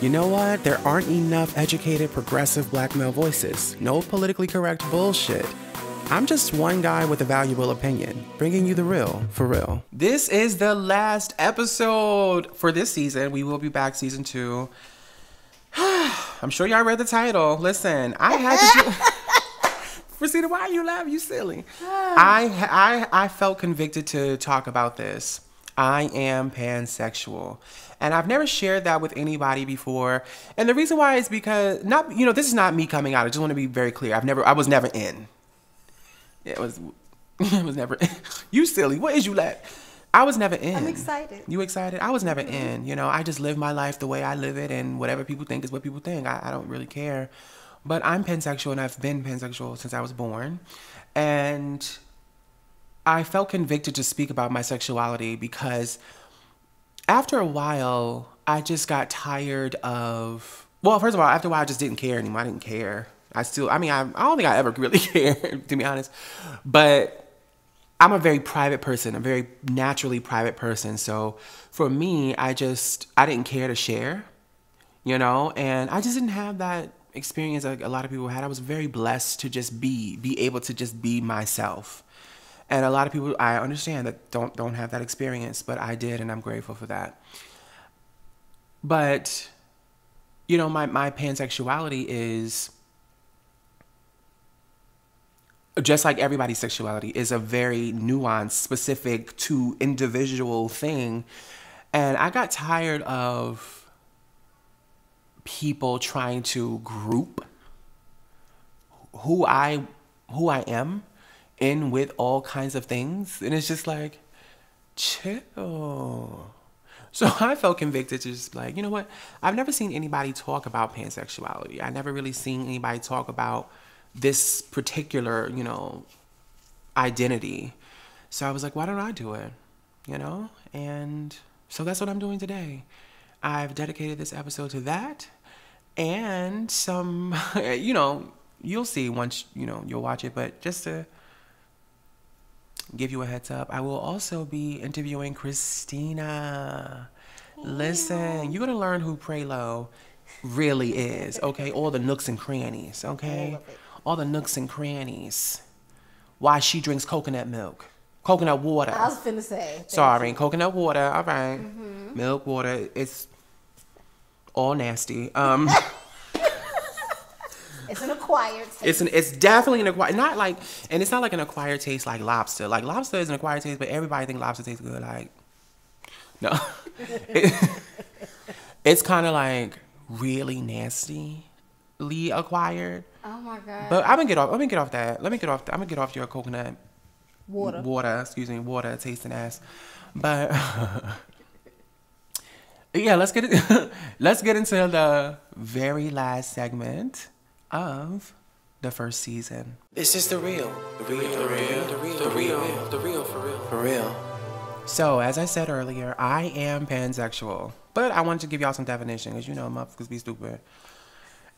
You know what? There aren't enough educated, progressive black male voices. No politically correct bullshit. I'm just one guy with a valuable opinion, bringing you the real for real. This is the last episode for this season. We will be back season two. I'm sure y'all read the title. Listen, I had to. Do- Christina, why are you laughing? You silly. I, I, I felt convicted to talk about this. I am pansexual. And I've never shared that with anybody before. And the reason why is because not you know, this is not me coming out. I just want to be very clear. I've never I was never in. It was it was never you silly. What is you like? I was never in. I'm excited. You excited? I was never in. You know, I just live my life the way I live it, and whatever people think is what people think. I, I don't really care. But I'm pansexual, and I've been pansexual since I was born. And I felt convicted to speak about my sexuality because after a while, I just got tired of. Well, first of all, after a while, I just didn't care anymore. I didn't care. I still, I mean, I, I don't think I ever really cared, to be honest. But I'm a very private person, a very naturally private person. So for me, I just I didn't care to share, you know, and I just didn't have that experience like a lot of people had. I was very blessed to just be be able to just be myself. And a lot of people I understand that don't don't have that experience, but I did and I'm grateful for that. But you know, my my pansexuality is just like everybody's sexuality is a very nuanced, specific to individual thing. And I got tired of people trying to group who I who I am in with all kinds of things. And it's just like, chill. So I felt convicted to just like, you know what? I've never seen anybody talk about pansexuality. I never really seen anybody talk about this particular, you know, identity. So I was like, why don't I do it? You know? And so that's what I'm doing today. I've dedicated this episode to that and some, you know, you'll see once, you know, you'll watch it, but just to give you a heads up, I will also be interviewing Christina. Listen, you're going to learn who Prileau really is, okay? All the nooks and crannies, okay? all the nooks and crannies. Why she drinks coconut milk, coconut water. I was finna say. Sorry, coconut water. All right. mm-hmm. milk water. It's all nasty. Um. It's an acquired taste. It's an it's definitely an acquired not like and it's not like an acquired taste like lobster. Like lobster is an acquired taste, but everybody think lobster tastes good. Like no. it, it's kinda like really nastily acquired. Oh my god! But I'm gonna get off. Let me get off that. Let me get off. I'm gonna get off your coconut water. Water. Excuse me. Water tasting ass. But yeah, let's get it. let's get into the very last segment of the first season. This is the real, the real, the real, the real, the real, the real, for real, for real. So, as I said earlier, I am pansexual, but I wanted to give y'all some definition because you know motherfuckers be stupid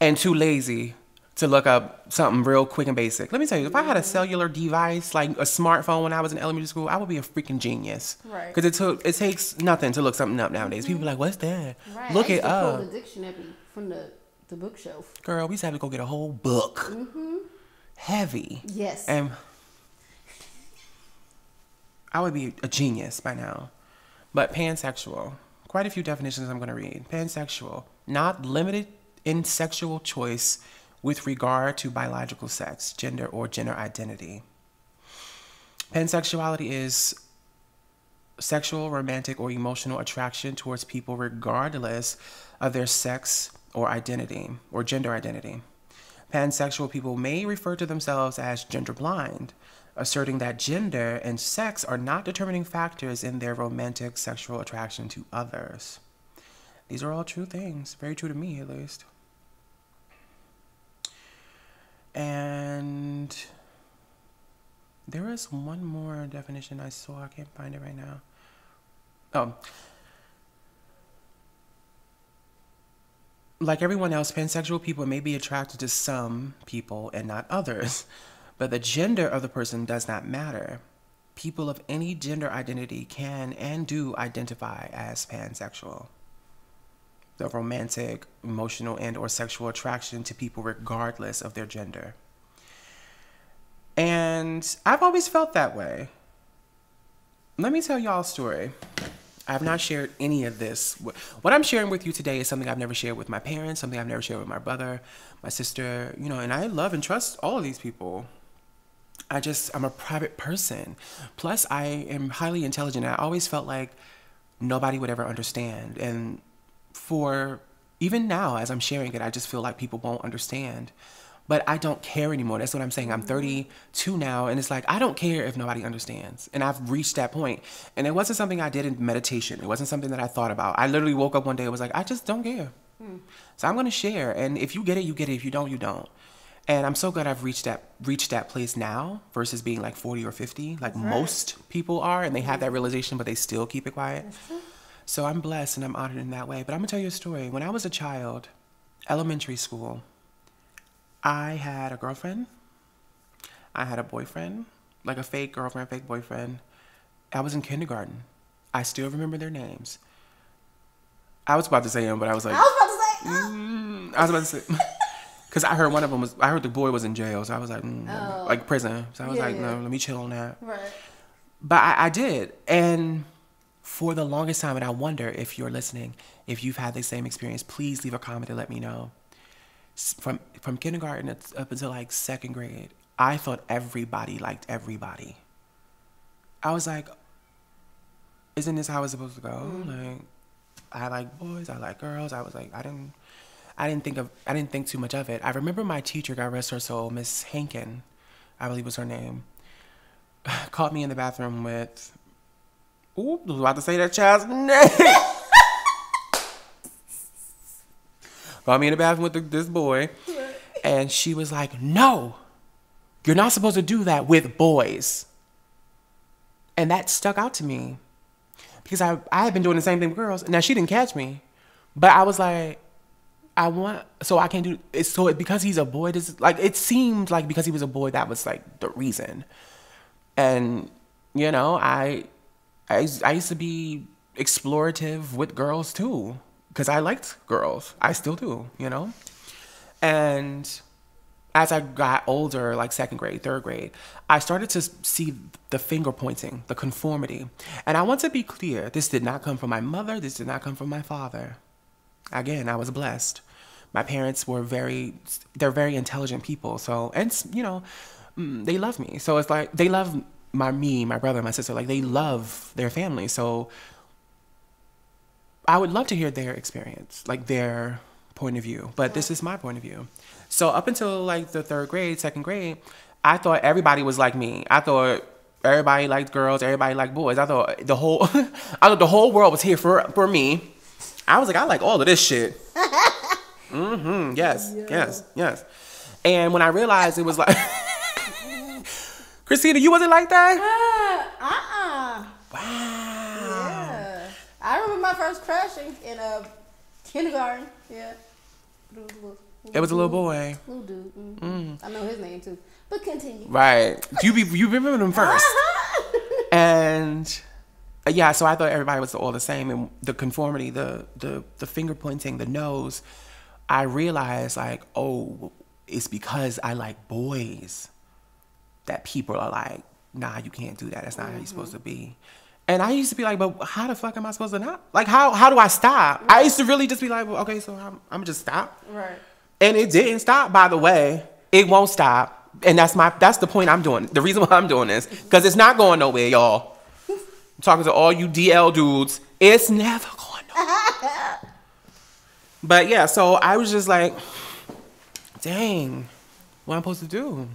and too lazy to look up something real quick and basic. Let me tell you, if I had a cellular device like a smartphone when I was in elementary school, I would be a freaking genius. Right. Because it took it takes nothing to look something up nowadays. People be like, "What's that?" Right. Look I it up. Pull the dictionary from the the bookshelf. Girl, we used to have to go get a whole book. Mm-hmm. Heavy. Yes. And I would be a genius by now. But pansexual. Quite a few definitions I'm going to read. Pansexual, not limited in sexual choice with regard to biological sex, gender, or gender identity. Pansexuality is sexual, romantic, or emotional attraction towards people regardless of their sex or identity or gender identity. Pansexual people may refer to themselves as gender blind, asserting that gender and sex are not determining factors in their romantic sexual attraction to others. These are all true things, very true to me at least. And there is one more definition I saw. I can't find it right now. Oh. Like everyone else, pansexual people may be attracted to some people and not others, but the gender of the person does not matter. People of any gender identity can and do identify as pansexual. the romantic, emotional, and or sexual attraction to people regardless of their gender. And I've always felt that way. Let me tell y'all a story. I have not shared any of this. What I'm sharing with you today is something I've never shared with my parents, something I've never shared with my brother, my sister, you know, and I love and trust all of these people. I just, I'm a private person. Plus, I am highly intelligent. I always felt like nobody would ever understand. And for even now, as I'm sharing it, I just feel like people won't understand but I don't care anymore. That's what I'm saying. I'm 32 now, and it's like I don't care if nobody understands. And I've reached that point. And it wasn't something I did in meditation. It wasn't something that I thought about. I literally woke up one day and was like, I just don't care. Hmm. So I'm gonna share. And if you get it, you get it. If you don't, you don't. And I'm so glad I've reached that reached that place now versus being like 40 or 50, like right. most people are, and they have that realization, but they still keep it quiet. So I'm blessed and I'm honored in that way. But I'm gonna tell you a story. When I was a child, elementary school, I had a girlfriend. I had a boyfriend, like a fake girlfriend, fake boyfriend. I was in kindergarten. I still remember their names. I was about to say them, but I was like, I was about to say, mm, I was about to say, because I heard one of them was, I heard the boy was in jail, so I was like, mm, oh. like prison. So I was yeah, like, no, let me chill on that. Right. But I, I did, and for the longest time, and I wonder if you're listening, if you've had the same experience, please leave a comment and let me know from from kindergarten up until like second grade, I thought everybody liked everybody. I was like, isn't this how it's supposed to go? Mm-hmm. Like, I like boys, I like girls. I was like, I didn't, I didn't think of, I didn't think too much of it. I remember my teacher, God rest her soul, Miss Hankin, I believe was her name, caught me in the bathroom with, ooh, I was about to say that child's name. Caught me in the bathroom with the, this boy. And she was like, No, you're not supposed to do that with boys. And that stuck out to me because I, I had been doing the same thing with girls. Now, she didn't catch me, but I was like, I want, so I can't do it. So it, because he's a boy, this, like, it seemed like because he was a boy, that was like the reason. And, you know, I, I, I used to be explorative with girls too because I liked girls. I still do, you know? And as I got older, like second grade, third grade, I started to see the finger pointing, the conformity. And I want to be clear this did not come from my mother, this did not come from my father. Again, I was blessed. My parents were very, they're very intelligent people. So, and, you know, mm, they love me. So it's like, they love my me, my brother, my sister. Like, they love their family. So I would love to hear their experience, like their point of view. But this is my point of view. So up until like the third grade, second grade, I thought everybody was like me. I thought everybody liked girls, everybody liked boys. I thought the whole I thought the whole world was here for for me. I was like, I like all of this shit. mm-hmm. Yes, yeah. yes, yes. And when I realized it was like Christina, you wasn't like that? Uh, uh-uh. I remember my first crush in, in uh, kindergarten. Yeah. It was a little boy. Little dude. Mm-hmm. Mm. I know his name too. But continue. Right. You be you remember him 1st and uh, yeah, so I thought everybody was all the same, and the conformity, the the the finger pointing, the nose. I realized like, oh, it's because I like boys that people are like, nah, you can't do that. That's not mm-hmm. how you're supposed to be. And I used to be like, but how the fuck am I supposed to not? Like, how how do I stop? Right. I used to really just be like, well, okay, so I'm, I'm just stop. Right. And it didn't stop, by the way. It won't stop. And that's my that's the point I'm doing. The reason why I'm doing this because it's not going nowhere, y'all. I'm talking to all you DL dudes. It's never going nowhere. but yeah, so I was just like, dang, what am I supposed to do?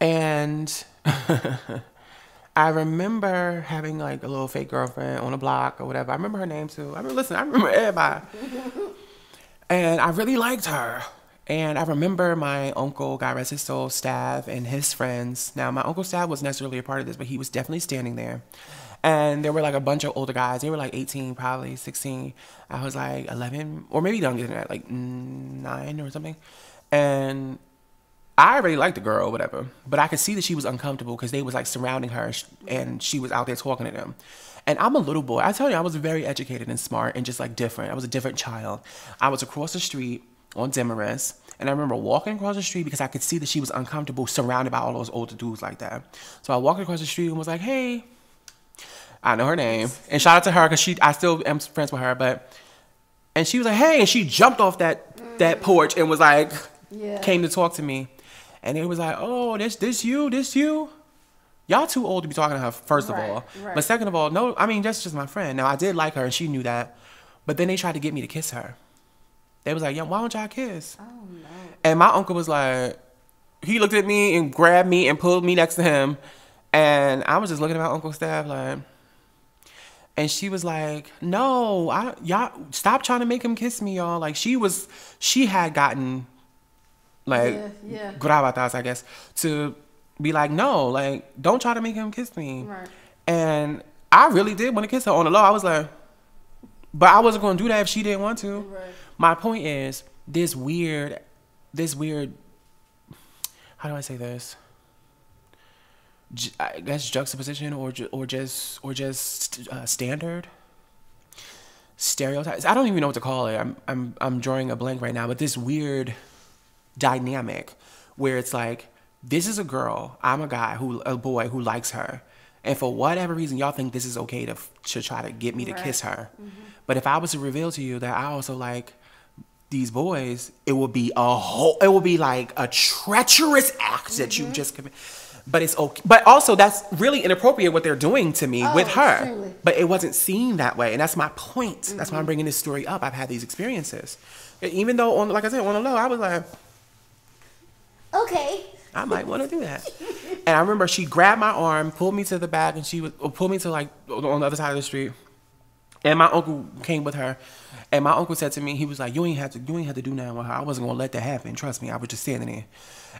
And I remember having like a little fake girlfriend on a block or whatever. I remember her name too. I remember, listen, I remember everybody. and I really liked her. And I remember my uncle, God rest his soul, Stav, and his friends. Now, my uncle Stav was necessarily a part of this, but he was definitely standing there. And there were like a bunch of older guys. They were like 18, probably 16. I was like 11, or maybe younger than that, like nine or something. And I already liked the girl, whatever, but I could see that she was uncomfortable because they was like surrounding her and she was out there talking to them. And I'm a little boy. I tell you, I was very educated and smart and just like different. I was a different child. I was across the street on Demarest. And I remember walking across the street because I could see that she was uncomfortable surrounded by all those older dudes like that. So I walked across the street and was like, hey, I know her name. And shout out to her because she I still am friends with her, but and she was like, hey, and she jumped off that that porch and was like Yeah. came to talk to me. And it was like, oh, this this you, this you. Y'all too old to be talking to her, first of Right, all. right. But second of all, no, I mean that's just my friend. Now I did like her and she knew that. But then they tried to get me to kiss her. They was like, yeah, why don't y'all kiss? Oh no. And my uncle was like, he looked at me and grabbed me and pulled me next to him. And I was just looking at my Uncle Stab like, and she was like, no, I, y'all, stop trying to make him kiss me, y'all. Like, she was, she had gotten, like, Yeah, yeah. gravatas, I guess, to be like, no, like, don't try to make him kiss me. Right. And I really did want to kiss her on the low. I was like, but I wasn't going to do that if she didn't want to. Right. My point is this weird, this weird. How do I say this? I guess juxtaposition or ju- or just or just uh, standard stereotypes. I don't even know what to call it. I'm I'm I'm drawing a blank right now. But this weird dynamic where it's like this is a girl, I'm a guy who a boy who likes her. And for whatever reason, y'all think this is okay to to try to get me to Right. kiss her. But if I was to reveal to you that I also like these boys, it would be a whole, it would be like a treacherous act that Mm-hmm. you just commit. But it's okay. But also, that's really inappropriate what they're doing to me Oh, with her. But it wasn't seen that way, and that's my point. That's Mm-hmm. why I'm bringing this story up. I've had these experiences, even though on, like I said, on the low, I was like, Okay. I might want to do that. and I remember she grabbed my arm, pulled me to the back, and she was or pulled me to like on the other side of the street. And my uncle came with her, and my uncle said to me, he was like, "You ain't have to, you ain't have to do nothing with her. I wasn't gonna let that happen. Trust me. I was just standing there."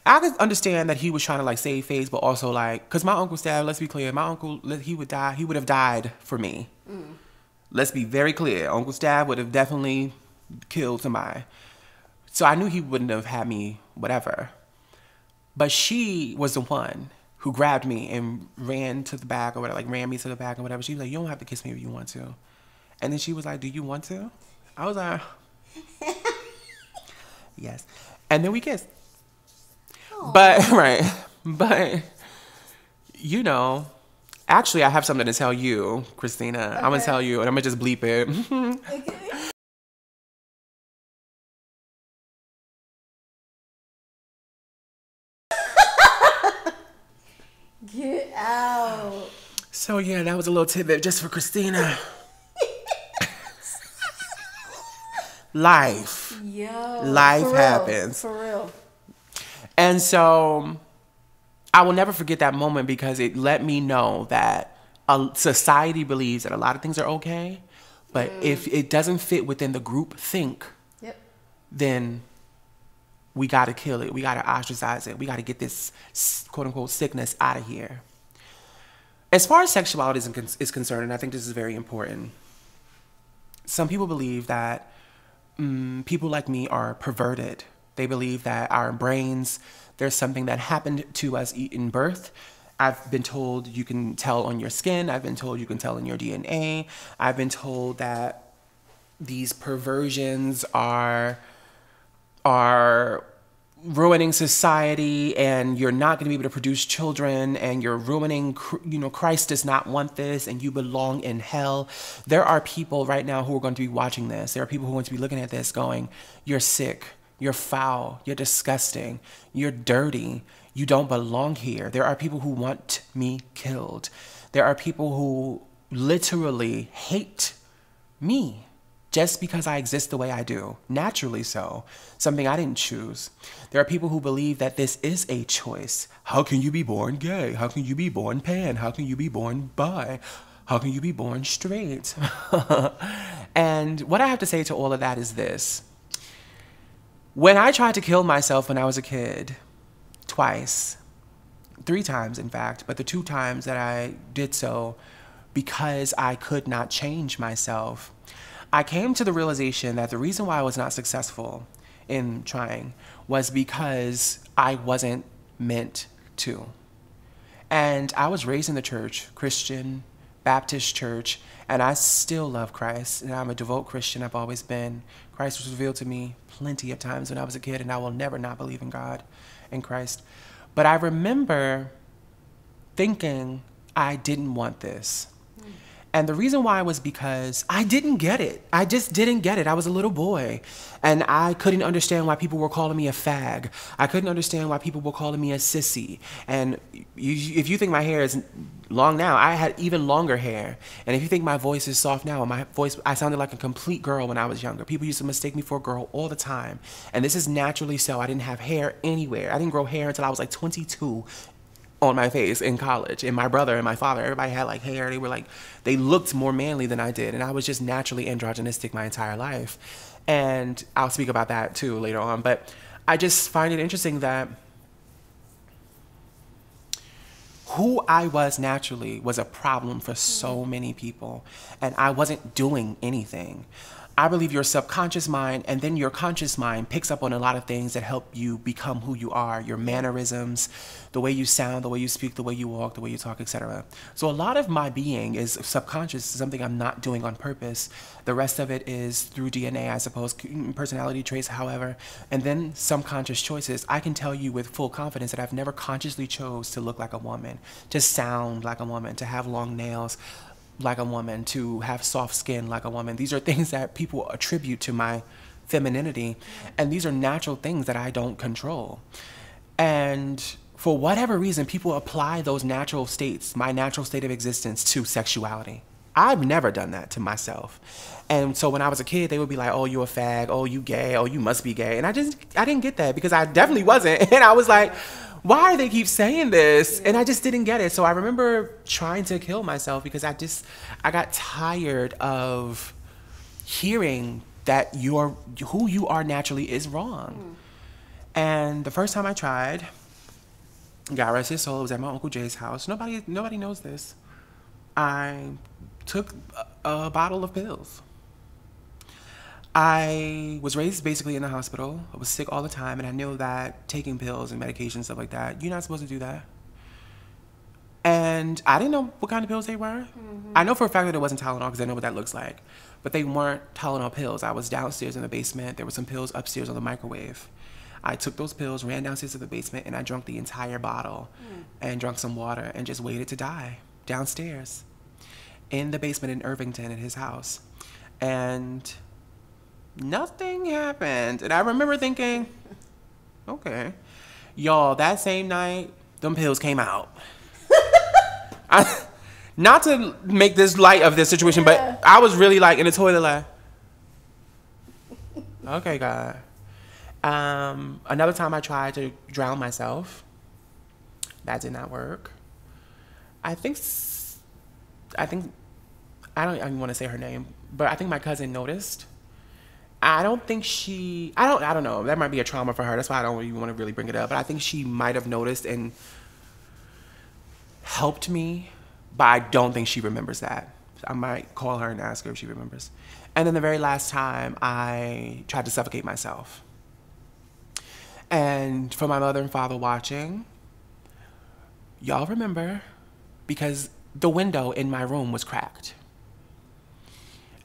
I could understand that he was trying to like save face, but also like, cause my uncle said, let's be clear, my uncle, he would die, he would have died for me. Mm. Let's be very clear, Uncle Stab would have definitely killed somebody. So I knew he wouldn't have had me, whatever. But she was the one who grabbed me and ran to the back or whatever, like ran me to the back or whatever. She was like, "You don't have to kiss me if you want to." And then she was like, "Do you want to?" I was like, "Yes." And then we kissed. But right, but you know, actually, I have something to tell you, Christina. I'm gonna tell you, and I'm gonna just bleep it. Okay. Get out. So yeah, that was a little tidbit just for Christina. Life. Yo. Life for real, happens. For real. And so I will never forget that moment because it let me know that a society believes that a lot of things are okay, but mm. if it doesn't fit within the group think, Yep. then we got to kill it. We got to ostracize it. We got to get this quote unquote sickness out of here. As far as sexuality is, is concerned, and I think this is very important, some people believe that mm, people like me are perverted. They believe that our brains, there's something that happened to us in birth. I've been told you can tell on your skin. I've been told you can tell in your DNA. I've been told that these perversions are are ruining society and you're not going to be able to produce children and you're ruining you know Christ does not want this and you belong in hell. There are people right now who are going to be watching this. There are people who are going to be looking at this going you're sick. You're foul. You're disgusting. You're dirty. You don't belong here. There are people who want me killed. There are people who literally hate me just because I exist the way I do, naturally so, something I didn't choose. There are people who believe that this is a choice. How can you be born gay? How can you be born pan? How can you be born bi? How can you be born straight? and what I have to say to all of that is this. When I tried to kill myself when I was a kid, twice, three times in fact, but the two times that I did so because I could not change myself, I came to the realization that the reason why I was not successful in trying was because I wasn't meant to. And I was raised in the church, Christian, Baptist church, and I still love Christ, and I'm a devout Christian. I've always been. Christ was revealed to me plenty of times when I was a kid, and I will never not believe in God and Christ. But I remember thinking I didn't want this. And the reason why was because I didn't get it. I just didn't get it. I was a little boy and I couldn't understand why people were calling me a fag. I couldn't understand why people were calling me a sissy. And you, if you think my hair is long now, I had even longer hair. And if you think my voice is soft now, my voice, I sounded like a complete girl when I was younger. People used to mistake me for a girl all the time. And this is naturally so. I didn't have hair anywhere. I didn't grow hair until I was like 22 on my face in college. And my brother and my father, everybody had like hair. They were like, they looked more manly than I did. And I was just naturally androgynistic my entire life. And I'll speak about that too later on. But I just find it interesting that who I was naturally was a problem for so hmm. many people. And I wasn't doing anything. I believe your subconscious mind and then your conscious mind picks up on a lot of things that help you become who you are, your mannerisms, the way you sound, the way you speak, the way you walk, the way you talk, etc. So a lot of my being is subconscious, something I'm not doing on purpose. The rest of it is through DNA, I suppose, mm, personality traits, however, and then some conscious choices. I can tell you with full confidence that I've never consciously chose to look like a woman, to sound like a woman, to have long nails, like a woman, to have soft skin like a woman. These are things that people attribute to my femininity, and these are natural things that I don't control. And for whatever reason, people apply those natural states, my natural state of existence, to sexuality. I've never done that to myself. And so when I was a kid, they would be like, oh, you're a fag. Oh, you gay. Oh, you must be gay. And I just, I didn't get that because I definitely wasn't. And I was like, why do they keep saying this? And I just didn't get it. So I remember trying to kill myself because I just, I got tired of hearing that you're, who you are naturally is wrong. Mm. And the first time I tried, God rest his soul, it was at my Uncle Jay's house. Nobody, nobody knows this. I took a, a bottle of pills. I was raised basically in the hospital. I was sick all the time, and I knew that taking pills and medication, stuff like that, you're not supposed to do that. And I didn't know what kind of pills they were. Mm-hmm. I know for a fact that it wasn't Tylenol because I know what that looks like. But they weren't Tylenol pills. I was downstairs in the basement. There were some pills upstairs on the microwave. I took those pills, ran downstairs to the basement, and I drank the entire bottle mm. and drank some water and just waited to die downstairs in the basement in Irvington at his house. And nothing happened. And I remember thinking, okay. Y'all, that same night, them pills came out. I, not to make this light of this situation, yeah. but I was really like in the toilet like, okay, God. Um, another time I tried to drown myself. That did not work. I think, I think, I don't even want to say her name, but I think my cousin noticed I don't think she. I don't. I don't know. That might be a trauma for her. That's why I don't even want to really bring it up. But I think she might have noticed and helped me, but I don't think she remembers that. I might call her and ask her if she remembers. And then the very last time, I tried to suffocate myself. And for my mother and father watching, y'all remember because the window in my room was cracked.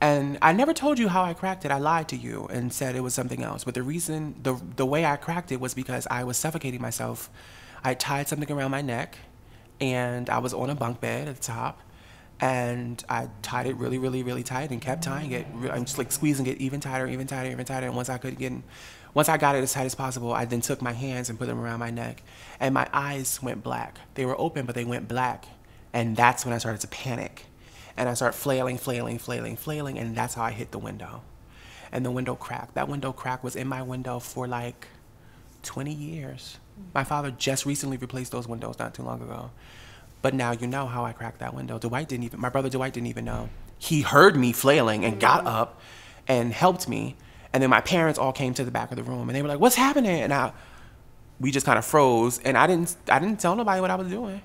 And I never told you how I cracked it. I lied to you and said it was something else. But the reason, the, the way I cracked it was because I was suffocating myself. I tied something around my neck and I was on a bunk bed at the top and I tied it really, really, really tight and kept tying it. I'm just like squeezing it even tighter, even tighter, even tighter. And once I could get, once I got it as tight as possible, I then took my hands and put them around my neck, and my eyes went black. They were open, but they went black, and that's when I started to panic and I start flailing, flailing, flailing, flailing, and that's how I hit the window. And the window cracked. That window crack was in my window for like 20 years. My father just recently replaced those windows not too long ago. But now you know how I cracked that window. Dwight didn't even, my brother Dwight didn't even know. He heard me flailing and got up and helped me. And then my parents all came to the back of the room and they were like, what's happening? And I, we just kind of froze and I didn't, I didn't tell nobody what I was doing.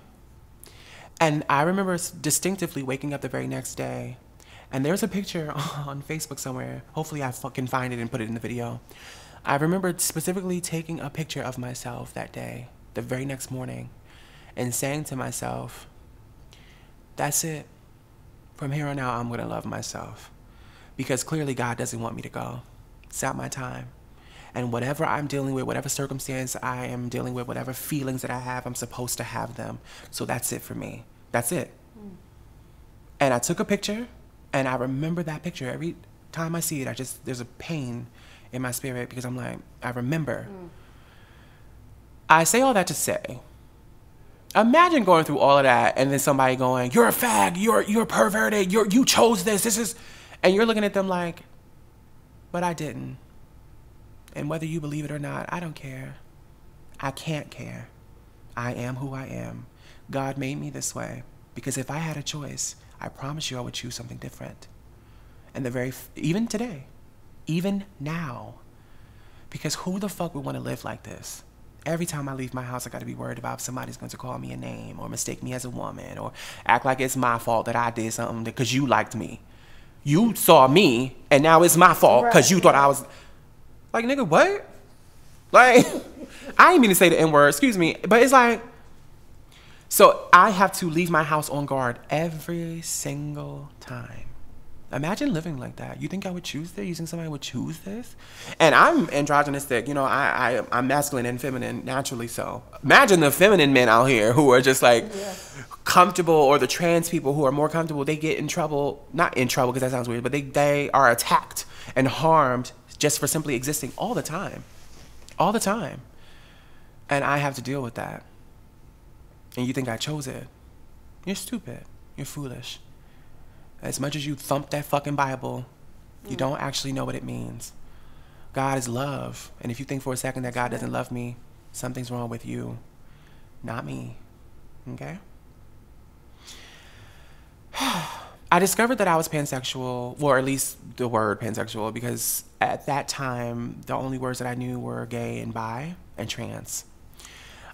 And I remember distinctively waking up the very next day, and there's a picture on Facebook somewhere. Hopefully, I can find it and put it in the video. I remember specifically taking a picture of myself that day, the very next morning, and saying to myself, That's it. From here on out, I'm going to love myself because clearly God doesn't want me to go. It's not my time. And whatever I'm dealing with, whatever circumstance I am dealing with, whatever feelings that I have, I'm supposed to have them. So that's it for me. That's it. Mm. And I took a picture and I remember that picture. Every time I see it, I just, there's a pain in my spirit because I'm like, I remember. Mm. I say all that to say, imagine going through all of that and then somebody going, "You're a fag. You're you're perverted. You you chose this. This is," and you're looking at them like, "But I didn't." And whether you believe it or not, I don't care. I can't care. I am who I am. God made me this way because if I had a choice, I promise you I would choose something different. And the very even today, even now, because who the fuck would want to live like this? Every time I leave my house, I got to be worried about if somebody's going to call me a name or mistake me as a woman or act like it's my fault that I did something because you liked me. You saw me, and now it's my fault because right. you thought I was. Like, nigga, what? Like, I didn't mean to say the N word, excuse me, but it's like. So I have to leave my house on guard every single time. Imagine living like that. You think I would choose this? You think somebody would choose this? And I'm androgynistic. You know, I, I I'm masculine and feminine naturally. So imagine the feminine men out here who are just like yeah. comfortable, or the trans people who are more comfortable. They get in trouble, not in trouble because that sounds weird, but they they are attacked and harmed just for simply existing all the time, all the time. And I have to deal with that. And you think I chose it? You're stupid. You're foolish. As much as you thump that fucking Bible, you mm. don't actually know what it means. God is love. And if you think for a second that God doesn't love me, something's wrong with you, not me. Okay? I discovered that I was pansexual, or at least the word pansexual, because at that time, the only words that I knew were gay and bi and trans.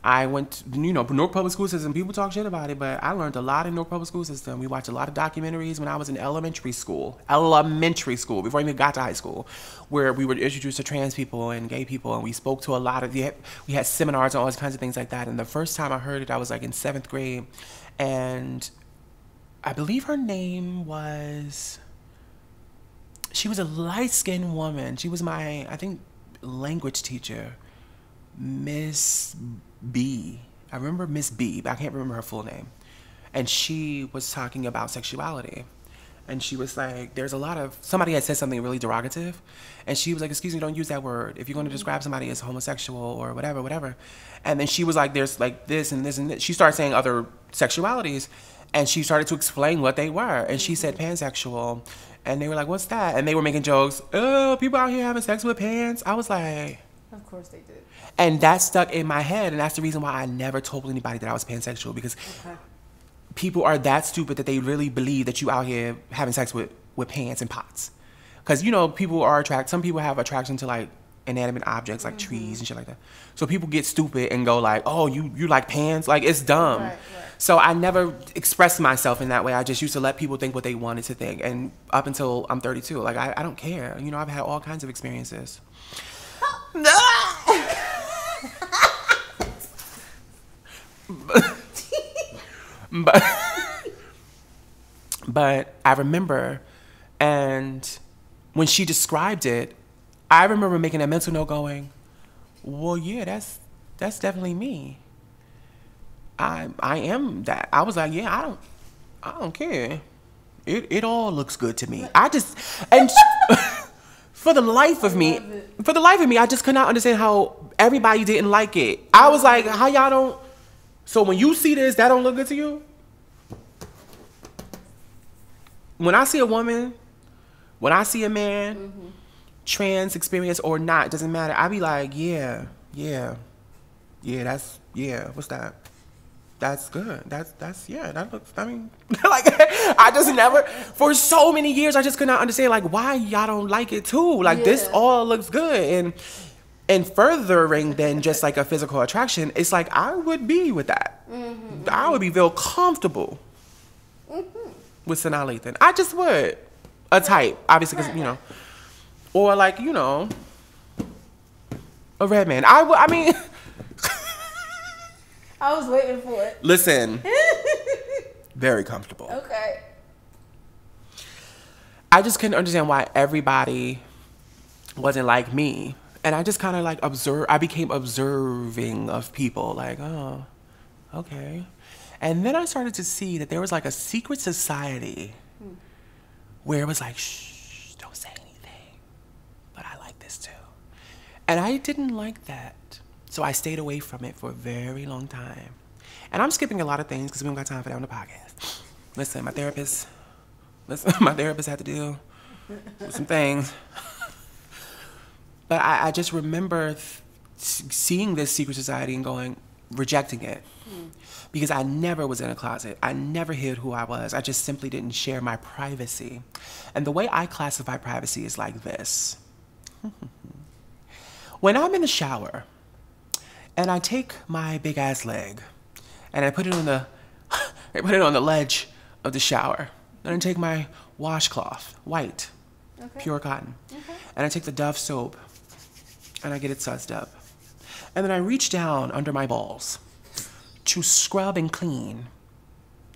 I went, you know, Newark Public School System. People talk shit about it, but I learned a lot in Newark Public School System. We watched a lot of documentaries when I was in elementary school, elementary school, before I even got to high school, where we were introduced to trans people and gay people, and we spoke to a lot of, we had seminars and all these kinds of things like that. And the first time I heard it, I was like in seventh grade, and I believe her name was, she was a light skinned woman. She was my, I think, language teacher, Miss B. I remember Miss B, but I can't remember her full name. And she was talking about sexuality. And she was like, there's a lot of, somebody had said something really derogative. And she was like, excuse me, don't use that word. If you're going to mm-hmm. describe somebody as homosexual or whatever, whatever. And then she was like, there's like this and this and this. She started saying other sexualities. And she started to explain what they were. And she said pansexual. And they were like, what's that? And they were making jokes. Oh, people out here having sex with pants. I was like, of course they did. And that stuck in my head, and that's the reason why I never told anybody that I was pansexual because okay. people are that stupid that they really believe that you out here having sex with with pants and pots. Because you know people are attracted. Some people have attraction to like inanimate objects like mm-hmm. trees and shit like that. So people get stupid and go like, "Oh, you you like pans?" Like it's dumb. Right, right. So I never expressed myself in that way. I just used to let people think what they wanted to think. And up until I'm 32, like I, I don't care. You know, I've had all kinds of experiences. but but I remember, and when she described it, I remember making a mental note, going, "Well, yeah, that's that's definitely me. I I am that." I was like, "Yeah, I don't I don't care. It it all looks good to me. I just and." for the life of me, for the life of me, I just could not understand how everybody didn't like it. I was like, how y'all don't? So when you see this, that don't look good to you. When I see a woman, when I see a man, mm-hmm. Trans experience or not, doesn't matter. I be like, yeah, yeah, yeah. That's yeah. What's that? that's good. That's that's yeah. That looks. I mean, like I just never for so many years I just could not understand like why y'all don't like it too. Like yeah. this all looks good and and furthering than just like a physical attraction. It's like I would be with that. Mm-hmm. I would be feel comfortable mm-hmm. with Sanaa Lathan. I just would a type obviously because you know, or like you know, a red man. I would. I mean. I was waiting for it. Listen. very comfortable. Okay. I just couldn't understand why everybody wasn't like me. And I just kind of like observe, I became observing of people, like, oh, okay. And then I started to see that there was like a secret society hmm. where it was like, shh, don't say anything. But I like this too. And I didn't like that. So I stayed away from it for a very long time. And I'm skipping a lot of things because we don't got time for that on the podcast. Listen, my therapist, listen, my therapist had to deal with some things. But I, I just remember th- seeing this secret society and going, rejecting it. Hmm. Because I never was in a closet. I never hid who I was. I just simply didn't share my privacy. And the way I classify privacy is like this when I'm in the shower and I take my big ass leg and I put it on the I put it on the ledge of the shower. Then I take my washcloth, white, Okay. pure cotton, and I take the Dove soap and I get it sudsed up. And then I reach down under my balls to scrub and clean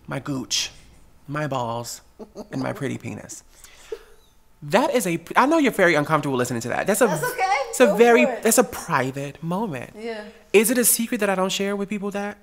my gooch, my balls, and my pretty penis. That is a. I know you're very uncomfortable listening to that. That's a. That's okay. It's a very. it. That's a private moment. Yeah. Is it a secret that I don't share with people that?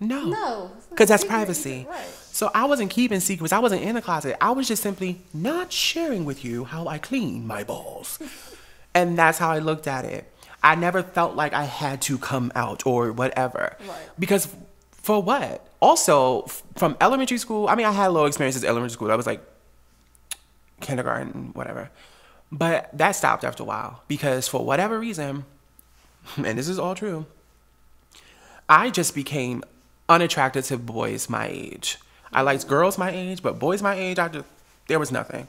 No. No. Because that's privacy. Right. So I wasn't keeping secrets. I wasn't in the closet. I was just simply not sharing with you how I clean my balls. and that's how I looked at it. I never felt like I had to come out or whatever. Right. Because for what? Also, from elementary school, I mean, I had little experiences in elementary school. I was like kindergarten, whatever. But that stopped after a while because for whatever reason, and this is all true, I just became unattracted to boys my age. I liked girls my age, but boys my age, I just there was nothing.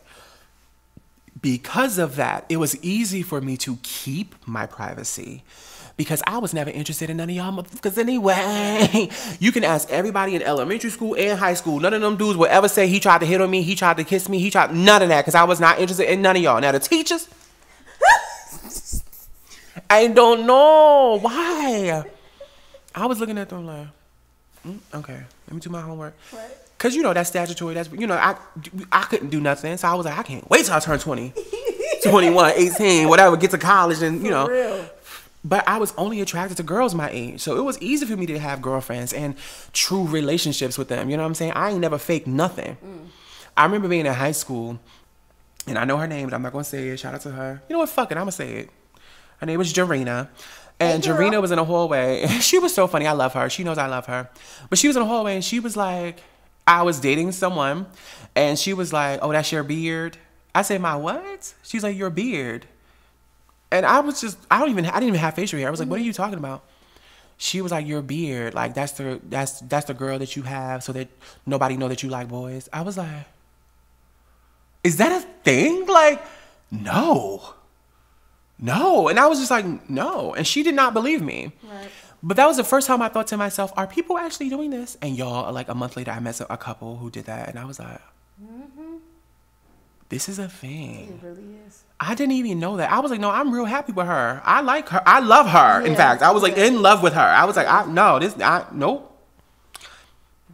Because of that, it was easy for me to keep my privacy because I was never interested in none of y'all motherfuckers anyway. You can ask everybody in elementary school and high school. None of them dudes will ever say he tried to hit on me, he tried to kiss me, he tried none of that because I was not interested in none of y'all. Now the teachers, I don't know why. I was looking at them like, mm, okay, let me do my homework. Right. Cause you know that's statutory. That's you know I I couldn't do nothing, so I was like I can't wait till I turn 20, 21, 18, whatever, get to college and you know. real. But I was only attracted to girls my age, so it was easy for me to have girlfriends and true relationships with them. You know what I'm saying? I ain't never faked nothing. Mm. I remember being in high school, and I know her name, but I'm not gonna say it. Shout out to her. You know what? Fuck it, I'm gonna say it. Her name was Jarena. And Hey. Jarena was in a hallway. She was so funny. I love her. She knows I love her. But she was in a hallway and she was like, I was dating someone and she was like, Oh, that's your beard? I said, My what? She's like, Your beard. And I was just I don't even I didn't even have facial hair. I was like, What are mm-hmm. you talking about? She was like, Your beard, like that's the that's that's the girl that you have so that nobody know that you like boys. I was like, Is that a thing? Like, no. No. And I was just like, no. And she did not believe me. Right. But that was the first time I thought to myself, are people actually doing this? And y'all, like a month later, I met a couple who did that. And I was like, mm-hmm. This is a thing. It really is. I didn't even know that. I was like, no, I'm real happy with her. I like her. I love her. In fact, I was like in love with her. I was like, I no, this, I nope,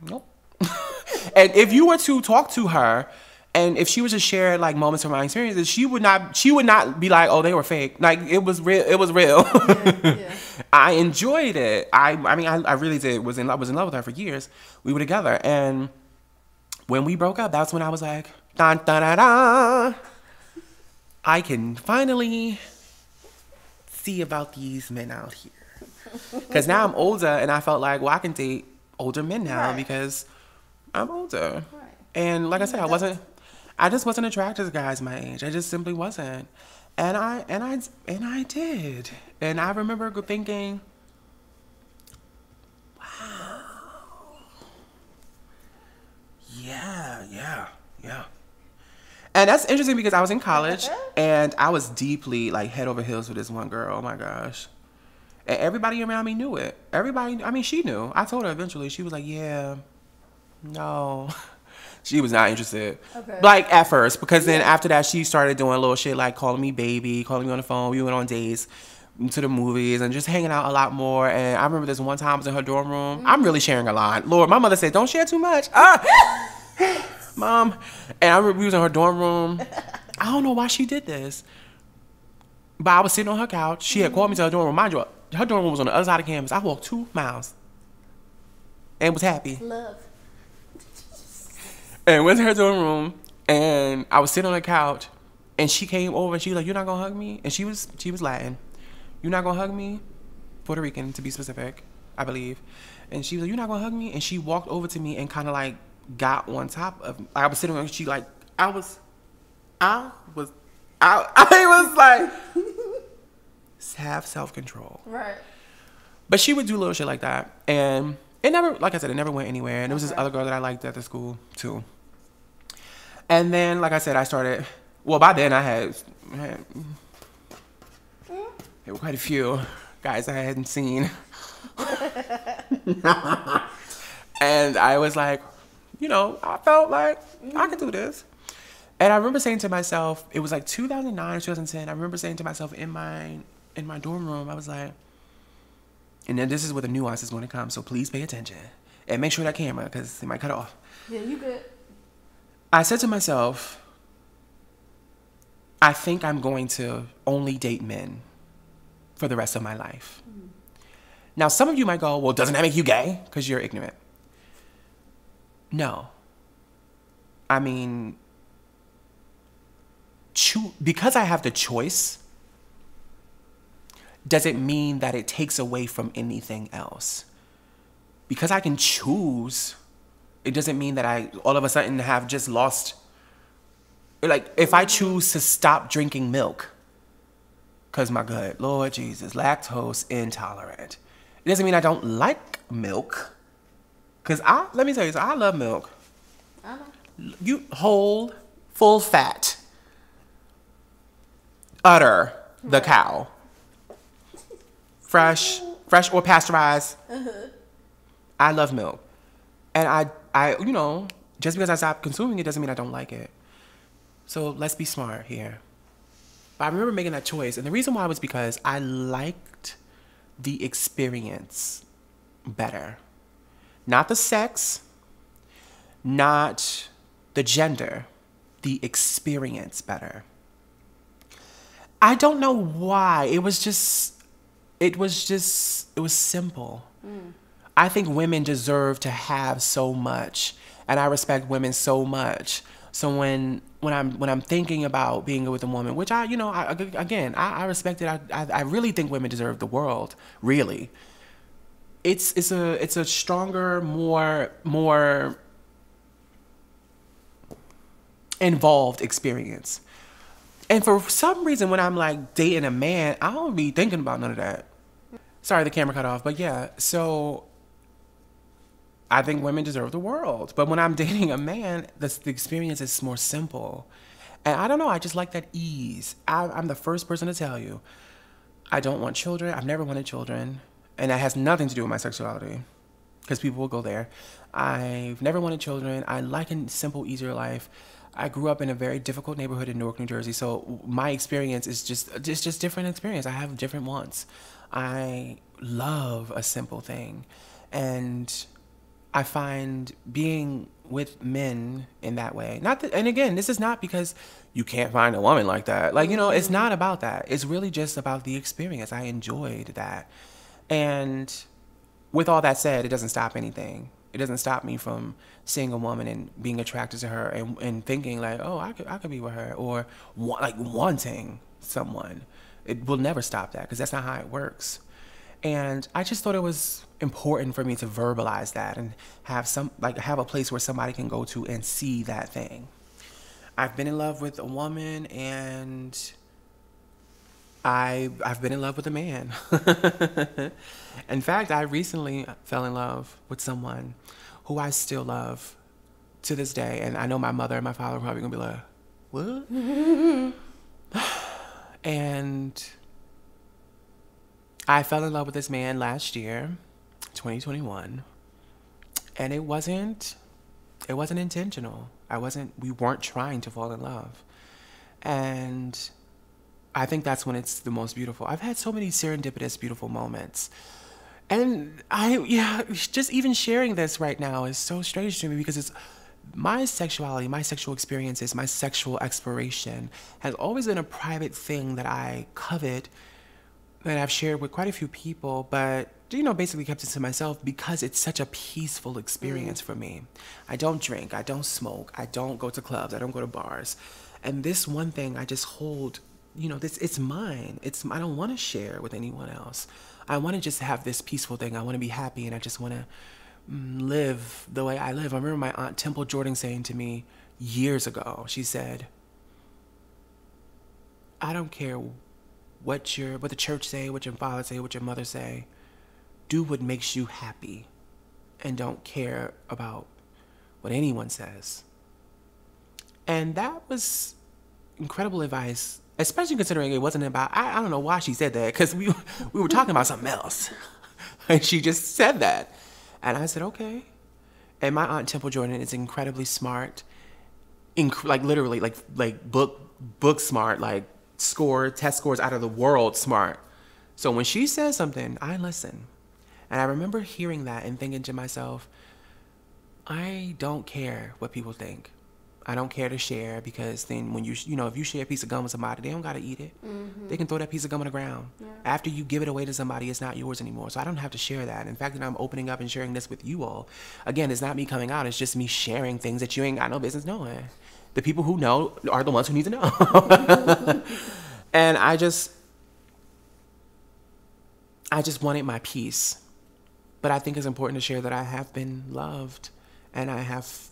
nope. and if you were to talk to her, and if she was to share like moments from my experiences, she would not. She would not be like, oh, they were fake. Like it was real. It was real. Yeah. I enjoyed it. I I mean I, I really did was in love was in love with her for years. We were together and when we broke up, that's when I was like, dun, dun, dun, dun. I can finally see about these men out here. Cause now I'm older and I felt like, well, I can date older men now Right. because I'm older. Right. And like I said, I wasn't I just wasn't attracted to guys my age. I just simply wasn't. And I and I and I did. And I remember thinking, wow. Yeah, yeah, yeah. And that's interesting because I was in college and I was deeply like head over heels with this one girl. Oh my gosh. And everybody around me knew it. Everybody, I mean, she knew. I told her eventually. She was like, yeah, no. she was not interested. Okay. Like at first, because then after that, she started doing a little shit like calling me baby, calling me on the phone. We went on dates to the movies and just hanging out a lot more. And I remember this one time I was in her dorm room. I'm really sharing a lot. Lord, my mother said, don't share too much. Ah! mom. And I remember we was in her dorm room. I don't know why she did this. But I was sitting on her couch. She had called me to her dorm room. Mind you, her dorm room was on the other side of campus. I walked two miles and was happy. Love. And went to her dorm room and I was sitting on the couch and she came over and she was like, You're not gonna hug me? And she was she was Latin. You're not gonna hug me? Puerto Rican to be specific, I believe. And she was like, You're not gonna hug me? And she walked over to me and kinda like got on top of me. I was sitting on she like I was I was I I was like have self control. Right. But she would do little shit like that. And it never, like I said, it never went anywhere. And there was this other girl that I liked at the school too. And then, like I said, I started, well, by then I had, had there were quite a few guys I hadn't seen. and I was like, you know, I felt like I could do mm-hmm. this. And I remember saying to myself, it was like 2009 or 2010. I remember saying to myself in my in my dorm room, I was like, and then this is where the nuance is going to come. So please pay attention and make sure that camera, because it might cut off. Yeah, you good. I said to myself, I think I'm going to only date men for the rest of my life. Mm. Now, some of you might go, well, doesn't that make you gay? Because you're ignorant. No. I mean, choo- because I have the choice, doesn't mean that it takes away from anything else. Because I can choose, it doesn't mean that I all of a sudden have just lost. Like, if I choose to stop drinking milk, because my gut, Lord Jesus, lactose intolerant, it doesn't mean I don't like milk. Because I, let me tell you, so I love milk. I know. You whole, full fat, udder the cow. Fresh, fresh or pasteurized. Uh-huh. I love milk. And I, I, you know, just because I stop consuming it doesn't mean I don't like it. So let's be smart here. But I remember making that choice. And the reason why was because I liked the experience better. Not the sex, not the gender, the experience better. I don't know why. It was just, it was just, it was simple. Mm. I think women deserve to have so much, and I respect women so much. So when when I'm when I'm thinking about being with a woman, which I you know I, again I, I respect it. I, I I really think women deserve the world. Really, it's it's a it's a stronger, more more involved experience. And for some reason, when I'm like dating a man, I don't be thinking about none of that. Sorry, the camera cut off, but yeah. So I think women deserve the world. But when I'm dating a man, the, the experience is more simple. And I don't know, I just like that ease. I, I'm the first person to tell you, I don't want children. I've never wanted children. And that has nothing to do with my sexuality, because people will go there. I've never wanted children. I like a simple, easier life. I grew up in a very difficult neighborhood in Newark, New Jersey. So my experience is just just just different experience. I have different wants. I love a simple thing, and I find being with men in that way. Not that, and again, this is not because you can't find a woman like that. Like you know, it's not about that. It's really just about the experience. I enjoyed that, and with all that said, it doesn't stop anything. It doesn't stop me from seeing a woman and being attracted to her and, and thinking like, oh, I could I could be with her or wa- like wanting someone. It will never stop that because that's not how it works. And I just thought it was important for me to verbalize that and have some like have a place where somebody can go to and see that thing. I've been in love with a woman and I I've been in love with a man. in fact, I recently fell in love with someone who I still love to this day, and I know my mother and my father are probably gonna be like, "What?" and I fell in love with this man last year, 2021, and it wasn't it wasn't intentional. I wasn't we weren't trying to fall in love. And I think that's when it's the most beautiful. I've had so many serendipitous, beautiful moments. And I, yeah, just even sharing this right now is so strange to me because it's my sexuality, my sexual experiences, my sexual exploration has always been a private thing that I covet that I've shared with quite a few people, but you know, basically kept it to myself because it's such a peaceful experience for me. I don't drink, I don't smoke, I don't go to clubs, I don't go to bars. And this one thing I just hold, you know, this it's mine. It's I don't want to share with anyone else. I want to just have this peaceful thing. I want to be happy and I just want to mm, live the way I live. I remember my aunt Temple Jordan saying to me years ago, she said, I don't care what your what the church say, what your father say, what your mother say do what makes you happy and don't care about what anyone says. And that was incredible advice, especially considering it wasn't about, I, I don't know why she said that, because we, we were talking about something else. and she just said that. And I said, okay. And my aunt Temple Jordan is incredibly smart, inc- like literally, like like book book smart, like score test scores out of the world smart. So when she says something, I listen. And I remember hearing that and thinking to myself, I don't care what people think. I don't care to share because then when you you know if you share a piece of gum with somebody, they don't gotta eat it. Mm-hmm. They can throw that piece of gum on the ground. Yeah. After you give it away to somebody, it's not yours anymore. So I don't have to share that. In fact, that I'm opening up and sharing this with you all. Again, it's not me coming out. It's just me sharing things that you ain't got no business knowing. The people who know are the ones who need to know. and I just, I just wanted my peace but I think it's important to share that I have been loved and I have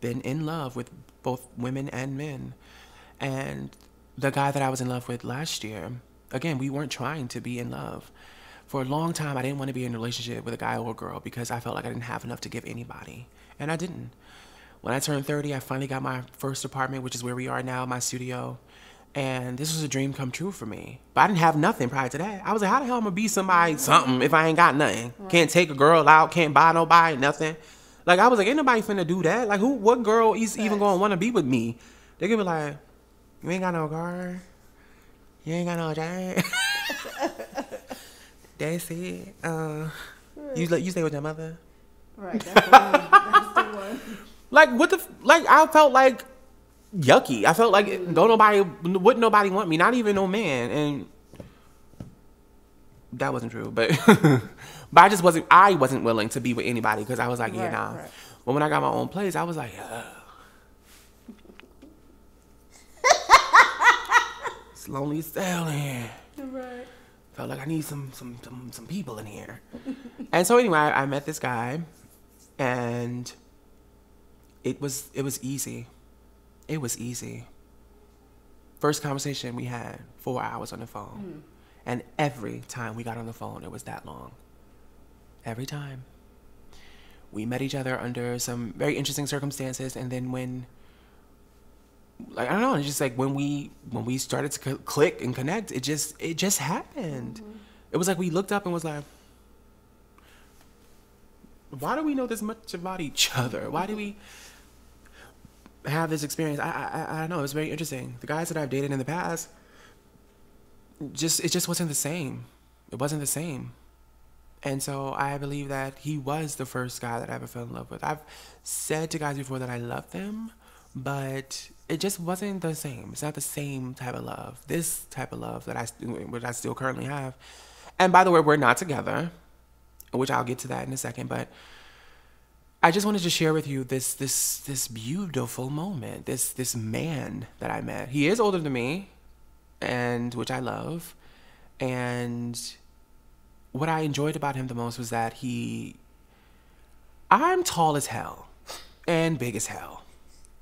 been in love with both women and men. And the guy that I was in love with last year, again, we weren't trying to be in love. For a long time, I didn't want to be in a relationship with a guy or a girl because I felt like I didn't have enough to give anybody. And I didn't. When I turned 30, I finally got my first apartment, which is where we are now, my studio. And this was a dream come true for me. But I didn't have nothing prior to that. I was like, how the hell am I gonna be somebody something if I ain't got nothing? Right. Can't take a girl out, can't buy nobody, nothing. Like I was like, ain't nobody finna do that. Like who what girl is even gonna wanna be with me? They gonna be like, You ain't got no car. You ain't got no job. That's it. Uh you you stay with your mother? Right, that's the one. That's the one. Like what the like I felt like yucky. I felt like don't nobody wouldn't nobody want me, not even no man, and that wasn't true. But but I just wasn't I wasn't willing to be with anybody because I was like, yeah, right, nah. Right. But when I got my own place, I was like, yeah. it's lonely as hell in here. Right. Felt like I need some some some some people in here. and so anyway, I, I met this guy, and it was it was easy it was easy. First conversation we had, four hours on the phone. Mm. And every time we got on the phone, it was that long. Every time. We met each other under some very interesting circumstances, and then when, like I don't know, it's just like when we when we started to click and connect, it just it just happened. Mm-hmm. It was like we looked up and was like, why do we know this much about each other? Why do we? have this experience. I, I I don't know. It was very interesting. The guys that I've dated in the past, just it just wasn't the same. It wasn't the same. And so I believe that he was the first guy that I ever fell in love with. I've said to guys before that I love them, but it just wasn't the same. It's not the same type of love. This type of love that I, which I still currently have. And by the way, we're not together, which I'll get to that in a second. But I just wanted to share with you this this this beautiful moment. This this man that I met. He is older than me, and which I love. And what I enjoyed about him the most was that he I'm tall as hell and big as hell.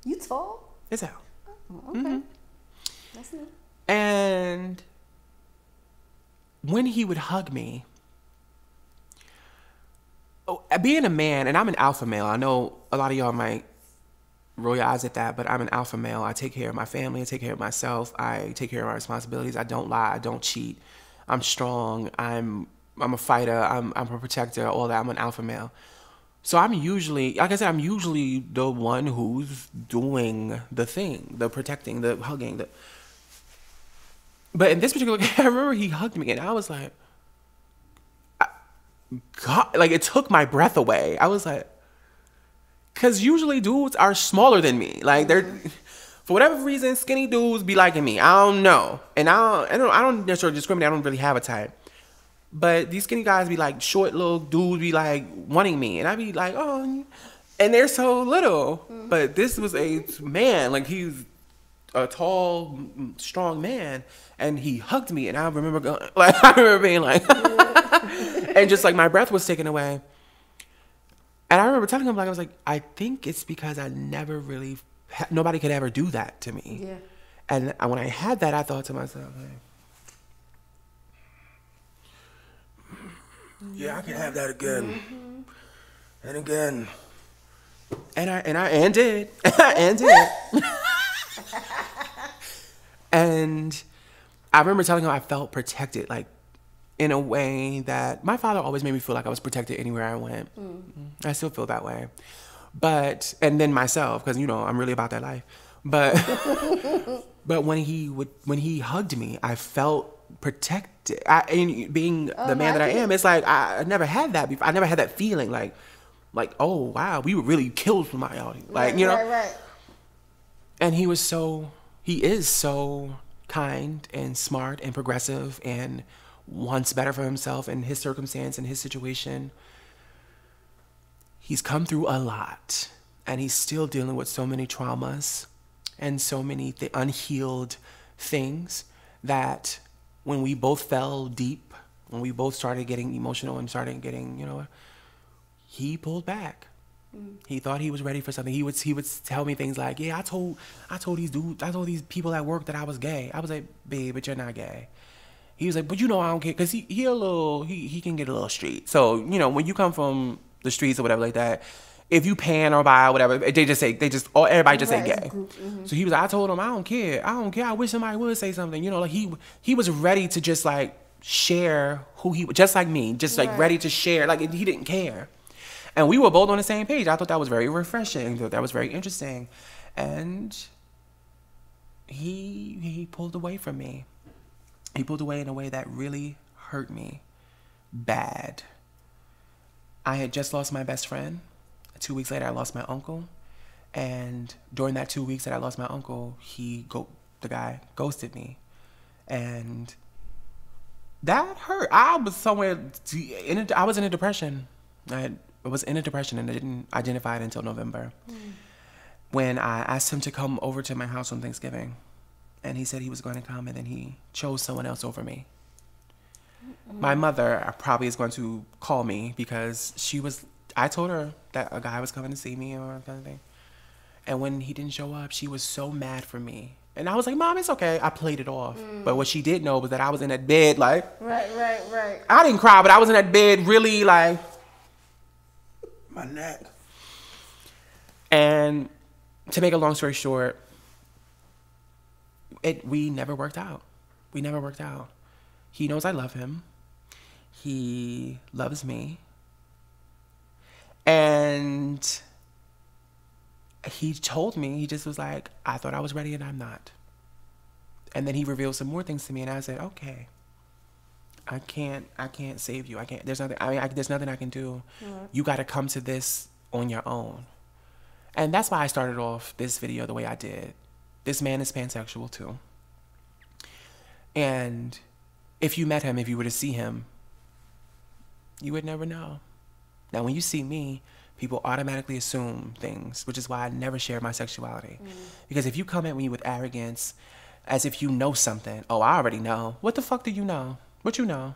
You tall? As hell. Oh, okay. Mm-hmm. That's neat. And when he would hug me, oh, being a man, and I'm an alpha male. I know a lot of y'all might roll your eyes at that, but I'm an alpha male. I take care of my family. I take care of myself. I take care of my responsibilities. I don't lie. I don't cheat. I'm strong. I'm I'm a fighter. I'm I'm a protector. All that. I'm an alpha male. So I'm usually, like I said, I'm usually the one who's doing the thing, the protecting, the hugging, the. But in this particular case, I remember he hugged me, and I was like, God, like it took my breath away. I was like, Cause usually dudes are smaller than me. Like they're for whatever reason, skinny dudes be liking me. I don't know. And I don't I don't I don't necessarily discriminate. I don't really have a type. But these skinny guys be like short little dudes be like wanting me. And I be like, oh and they're so little. Mm-hmm. But this was a man, like he's a tall, strong man, and he hugged me, and I remember going, like I remember being like, and just like my breath was taken away. And I remember telling him like I was like, I think it's because I never really, ha- nobody could ever do that to me. Yeah. And when I had that, I thought to myself, like, yeah, I can have that again, mm-hmm. and again, and I and I and did and did. and I remember telling him I felt protected, like in a way that my father always made me feel like I was protected anywhere I went. Mm. I still feel that way, but and then myself because you know I'm really about that life. But but when he would when he hugged me, I felt protected. I and being the man that I am, it's like I, I never had that before. I never had that feeling like like oh wow we were really killed somebody out here. like you know Right, right. and he was so he is so kind and smart and progressive and wants better for himself and his circumstance and his situation he's come through a lot and he's still dealing with so many traumas and so many th- unhealed things that when we both fell deep when we both started getting emotional and started getting you know he pulled back he thought he was ready for something. He would he would tell me things like, "Yeah, I told I told these dudes, I told these people at work that I was gay." I was like, "Babe, but you're not gay." He was like, "But you know I don't care, cause he he a little he he can get a little street. So you know when you come from the streets or whatever like that, if you pan or bi or whatever, they just say they just all everybody just Right, say gay. mm-hmm. So he was. I told him I don't care. I don't care. I wish somebody would say something. You know, like he he was ready to just like share who he was, just like me, just like Right. ready to share. Like he didn't care. And we were both on the same page. I thought that was very refreshing. Thought that was very interesting. And he he pulled away from me. He pulled away in a way that really hurt me bad. I had just lost my best friend. Two weeks later, I lost my uncle. And during that two weeks that I lost my uncle, he go the guy ghosted me, and that hurt. I was somewhere in a, I was in a depression. I, had, I was in a depression and I didn't identify it until November hmm. when I asked him to come over to my house on Thanksgiving, and he said he was going to come, and then he chose someone else over me. My mother probably is going to call me because she was. I told her that a guy was coming to see me or that kind of thing, and when he didn't show up, she was so mad for me. And I was like, "Mom, it's okay." I played it off, mm. but what she did know was that I was in that bed, like Right, right, right. I didn't cry, but I was in that bed, really like my neck. And to make a long story short, it we never worked out. We never worked out. He knows I love him. He loves me. And he told me, he just was like, I thought I was ready and I'm not. And then he revealed some more things to me and I said, okay. I can't I can't save you. I can't there's nothing I mean I, there's nothing I can do. Mm-hmm. You got to come to this on your own. And that's why I started off this video the way I did. This man is pansexual too. And if you met him, if you were to see him, you would never know. Now, when you see me, people automatically assume things, which is why I never share my sexuality. Mm. Because if you come at me with arrogance, as if you know something, oh, I already know. What the fuck do you know? What you know?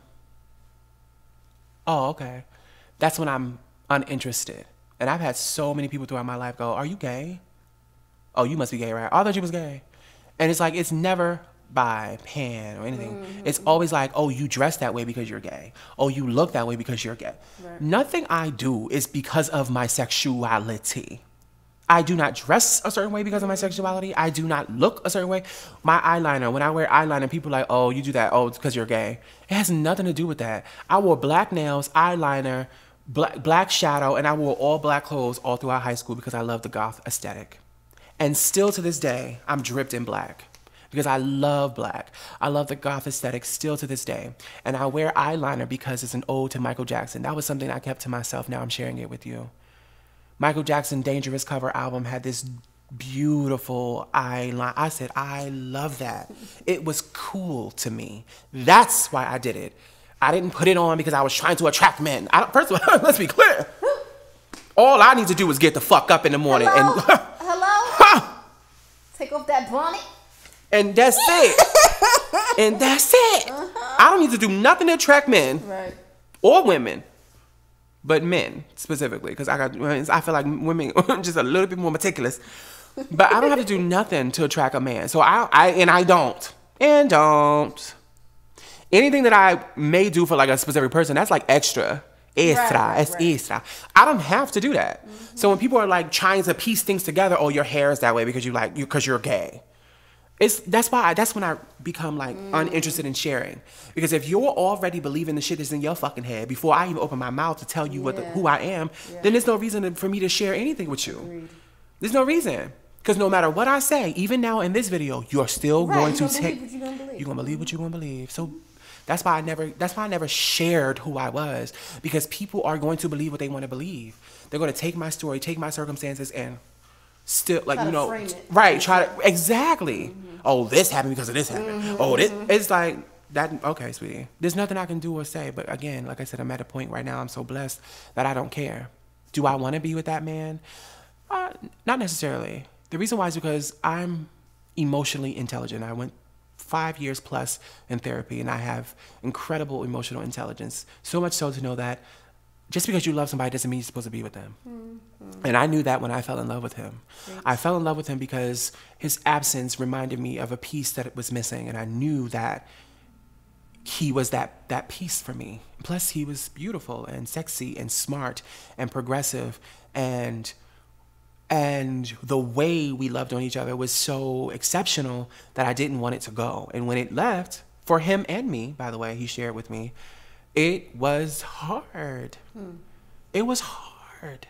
Oh, okay. That's when I'm uninterested. And I've had so many people throughout my life go, Are you gay? Oh, you must be gay, right? Oh, I thought you was gay. And it's like, it's never bi pan or anything. It's mm-hmm. always like, oh, you dress that way because you're gay. Oh, you look that way because you're gay. Nothing I do is because of my sexuality. I do not dress a certain way because of my mm-hmm. sexuality. I do not look a certain way. My eyeliner, when I wear eyeliner, people are like, oh, you do that. Oh, it's because you're gay. It has nothing to do with that. I wore black nails, eyeliner, black, black shadow, and I wore all black clothes all throughout high school because I love the goth aesthetic. And still to this day, I'm dripped in black because I love black. I love the goth aesthetic still to this day. And I wear eyeliner because it's an ode to Michael Jackson. That was something I kept to myself. Now I'm sharing it with you. Michael Jackson Dangerous cover album had this beautiful eyeline. I said, I love that. It was cool to me. That's why I did it. I didn't put it on because I was trying to attract men. I, first of all, let's be clear. All I need to do is get the fuck up in the morning Hello? and Hello? Take off that bonnet. And that's it. and that's it. I don't need to do nothing to attract men Right. or women, but men specifically, because I got I feel like women are just a little bit more meticulous. But I don't have to do nothing to attract a man. So I, I and I don't and don't. Anything that I may do for like a specific person, that's like extra. Extra, right, it's right. Mm-hmm. extra. I don't have to do that. So when people are like trying to piece things together, oh, your hair is that way because you like you because you're gay. It's that's why I, that's when I become like Mm. uninterested in sharing because if you're already believing the shit is in your fucking head before I even open my mouth to tell you what the, who I am, then there's no reason for me to share anything with you. There's no reason because no matter what I say, even now in this video, you're still Right, going you to take. believe what you gonna believe. You're gonna believe what you're gonna believe. So that's why I never. That's why I never shared who I was because people are going to believe what they want to believe. They're going to take my story, take my circumstances, and still like Try you know right try to exactly. oh this happened because of this happened. Oh this it's like that okay sweetie. There's nothing i can do or say but again like i said i'm at a point right now i'm so blessed that i don't care. Do i want to be with that man? Uh, not necessarily. The reason why is because i'm emotionally intelligent. I went five years plus in therapy and i have incredible emotional intelligence. So much so to know that just because you love somebody doesn't mean you're supposed to be with them mm-hmm. and I knew that when I fell in love with him. I fell in love with him because his absence reminded me of a piece that was missing, and I knew that he was that that piece for me. Plus, he was beautiful and sexy and smart and progressive, and and the way we loved on each other was so exceptional that I didn't want it to go. And when it left, for him and me, by the way, he shared with me, it was hard. Hmm. It was hard.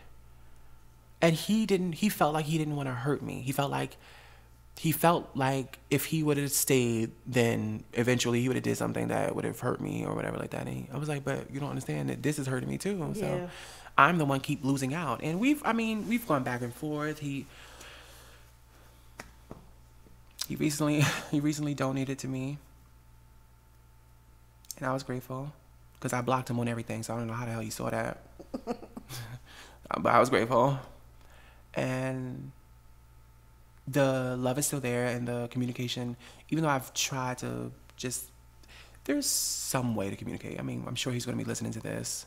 And he didn't he felt like he didn't want to hurt me. He felt like he felt like if he would have stayed then eventually he would have did something that would have hurt me or whatever like that. And he, i was like but you don't understand that this is hurting me too so Yeah. i'm the one keep losing out. And we've i mean we've gone back and forth. He he recently he recently donated to me. And i was grateful because i blocked him on everything so i don't know how the hell you saw that. But i was grateful. And the love is still there and the communication even though i've tried to just there's some way to communicate. I mean i'm sure he's going to be listening to this.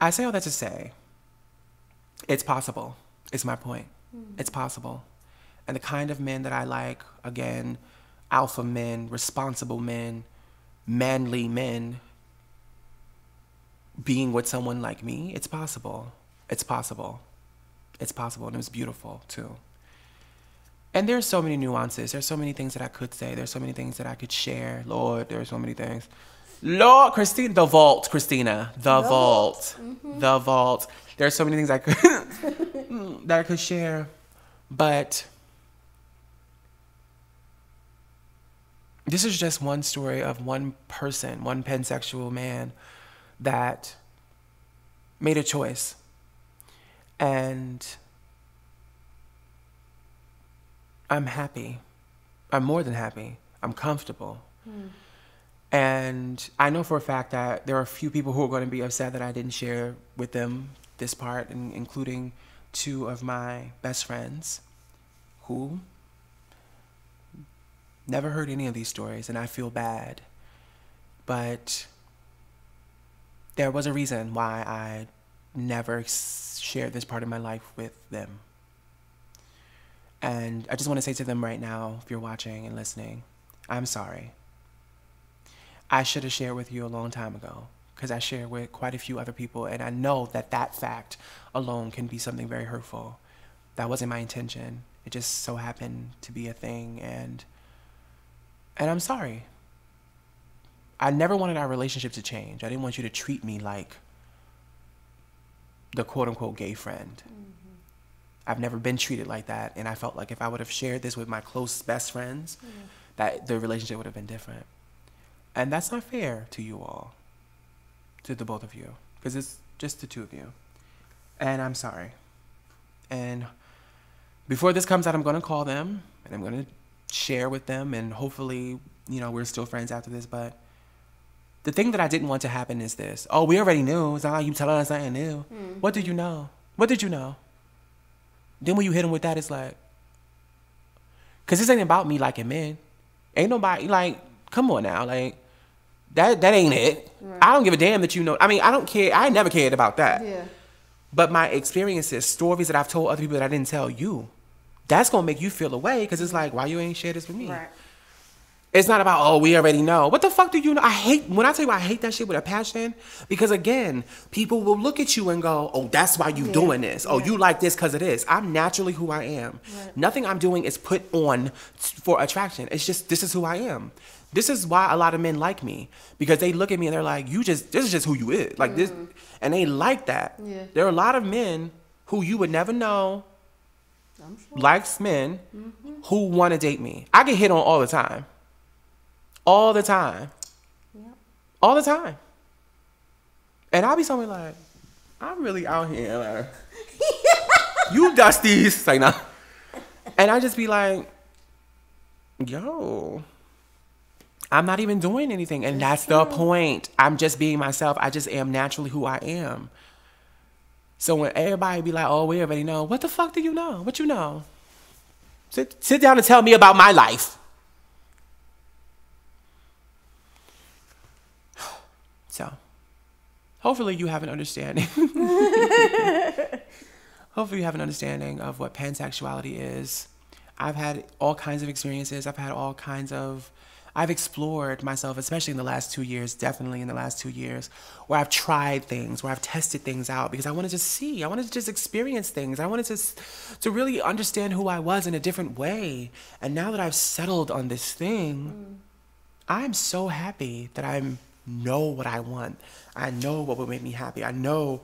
I say all that to say it's possible it's my point. Hmm. It's possible. And the kind of men that i like again alpha men responsible men manly men being with someone like me, it's possible. It's possible. It's possible. And it was beautiful too. And there's so many nuances. There's so many things that I could say. There's so many things that I could share. Lord, there's so many things. Lord, Christina, the vault, Christina, the, vault, mm-hmm. the vault. There's so many things I could that I could share, but this is just one story of one person, one pansexual man that made a choice. And I'm happy. I'm more than happy. I'm comfortable. Hmm. And I know for a fact that there are a few people who are going to be upset that I didn't share with them this part, and including two of my best friends who never heard any of these stories, and I feel bad. But there was a reason why I never shared this part of my life with them. And I just want to say to them right now, if you're watching and listening, I'm sorry. I should have shared with you a long time ago because I shared with quite a few other people, and I know that that fact alone can be something very hurtful. That wasn't my intention. It just so happened to be a thing, and and I'm sorry. I never wanted our relationship to change. I didn't want you to treat me like the quote unquote gay friend. Mm-hmm. I've never been treated like that, and I felt like if I would have shared this with my close best friends, mm-hmm. that the relationship would have been different. And that's not fair to you all, to the both of you, because it's just the two of you. And I'm sorry. And before this comes out, I'm going to call them and I'm going to share with them. And hopefully, you know, we're still friends after this. But the thing that I didn't want to happen is this. Oh, we already knew. It's not like you telling us something new. Mm. What did you know? What did you know? Then when you hit him with that, it's like, because this ain't about me liking men. Ain't nobody, like, come on now. Like, that that ain't it. I don't give a damn that you know. I mean, I don't care. I never cared about that. Yeah. But my experiences, stories that I've told other people that I didn't tell you, that's gonna make you feel away because it's like, why you ain't share this with me? Right. It's not about oh we already know. What the fuck do you know? I hate when I tell you I hate that shit with a passion because again, people will look at you and go, oh that's why you Yeah. doing this. Oh Yeah. you like this because it is. I'm naturally who I am. Right. Nothing I'm doing is put on for attraction. It's just this is who I am. This is why a lot of men like me because they look at me and they're like, you just this is just who you is. Like this, mm-hmm. and they like that. Yeah. There are a lot of men who you would never know sure. likes men who want to date me. I get hit on all the time. All the time. Yep. All the time. And I'll be somewhere like, I'm really out here. Like, you dusties. Like, nah. And I just be like, yo, I'm not even doing anything. And that's the point. I'm just being myself. I just am naturally who I am. So when everybody be like, oh, we already know, what the fuck do you know? What you know? Sit, sit down and tell me about my life. So, hopefully you have an understanding. hopefully you have an understanding of what pansexuality is. I've had all kinds of experiences. I've had all kinds of I've explored myself, especially in the last two years, definitely in the last two years, where I've tried things, where I've tested things out because I wanted to see, I wanted to just experience things. I wanted to, to really understand who I was in a different way. And now that I've settled on this thing, mm. I'm so happy that I know what I want. I know what will make me happy. I know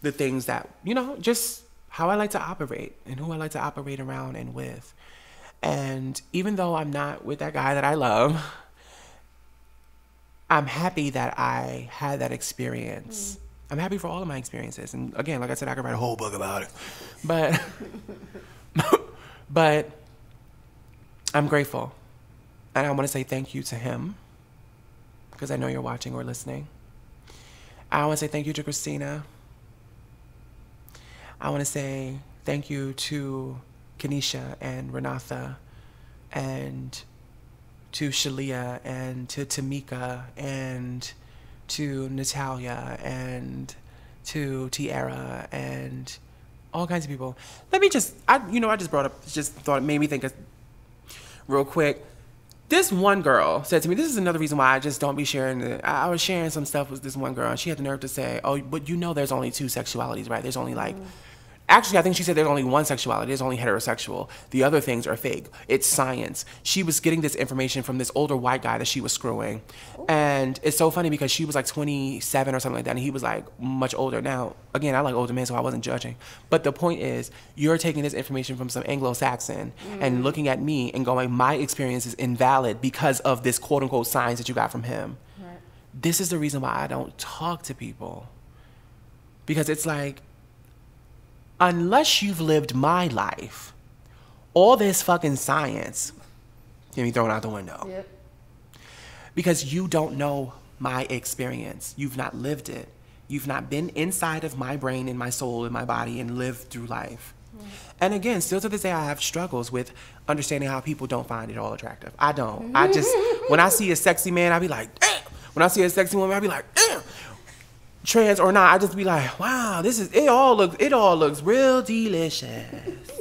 the things that, you know, just how I like to operate and who I like to operate around and with. And even though I'm not with that guy that I love, I'm happy that I had that experience. I'm happy for all of my experiences. And again, like I said, I could write a whole book about it. But but I'm grateful. And I want to say thank you to him because I know you're watching or listening. I want to say thank you to Christina. I want to say thank you to Kenesha and Renatha and to Shalia and to Tamika and to Natalia and to Tiara and all kinds of people. Let me just, I, you know, I just brought up, just thought it made me think of, real quick. This one girl said to me, this is another reason why I just don't be sharing. The, I I was sharing some stuff with this one girl, and she had the nerve to say, "Oh, but you know, there's only two sexualities, right? There's only like." Mm. Actually, I think she said there's only one sexuality. There's only heterosexual. The other things are fake. It's science. She was getting this information from this older white guy that she was screwing. And it's so funny because she was like 27 or something like that. And he was like much older. Now, again, I like older men, so I wasn't judging. But the point is, you're taking this information from some Anglo Saxon and mm. looking at me and going, my experience is invalid because of this quote unquote science that you got from him Right. this is the reason why I don't talk to people. Because it's like, unless you've lived my life, all this fucking science can be thrown out the window. Yep. Because you don't know my experience. You've not lived it. You've not been inside of my brain and my soul and my body and lived through life. Mm. And again, still to this day, I have struggles with understanding how people don't find it all attractive. I don't. I just, when I see a sexy man, I be like, damn. When I see a sexy woman, I be like, damn. Trans or not, I just be like, wow, this is, it all looks, it all looks real delicious.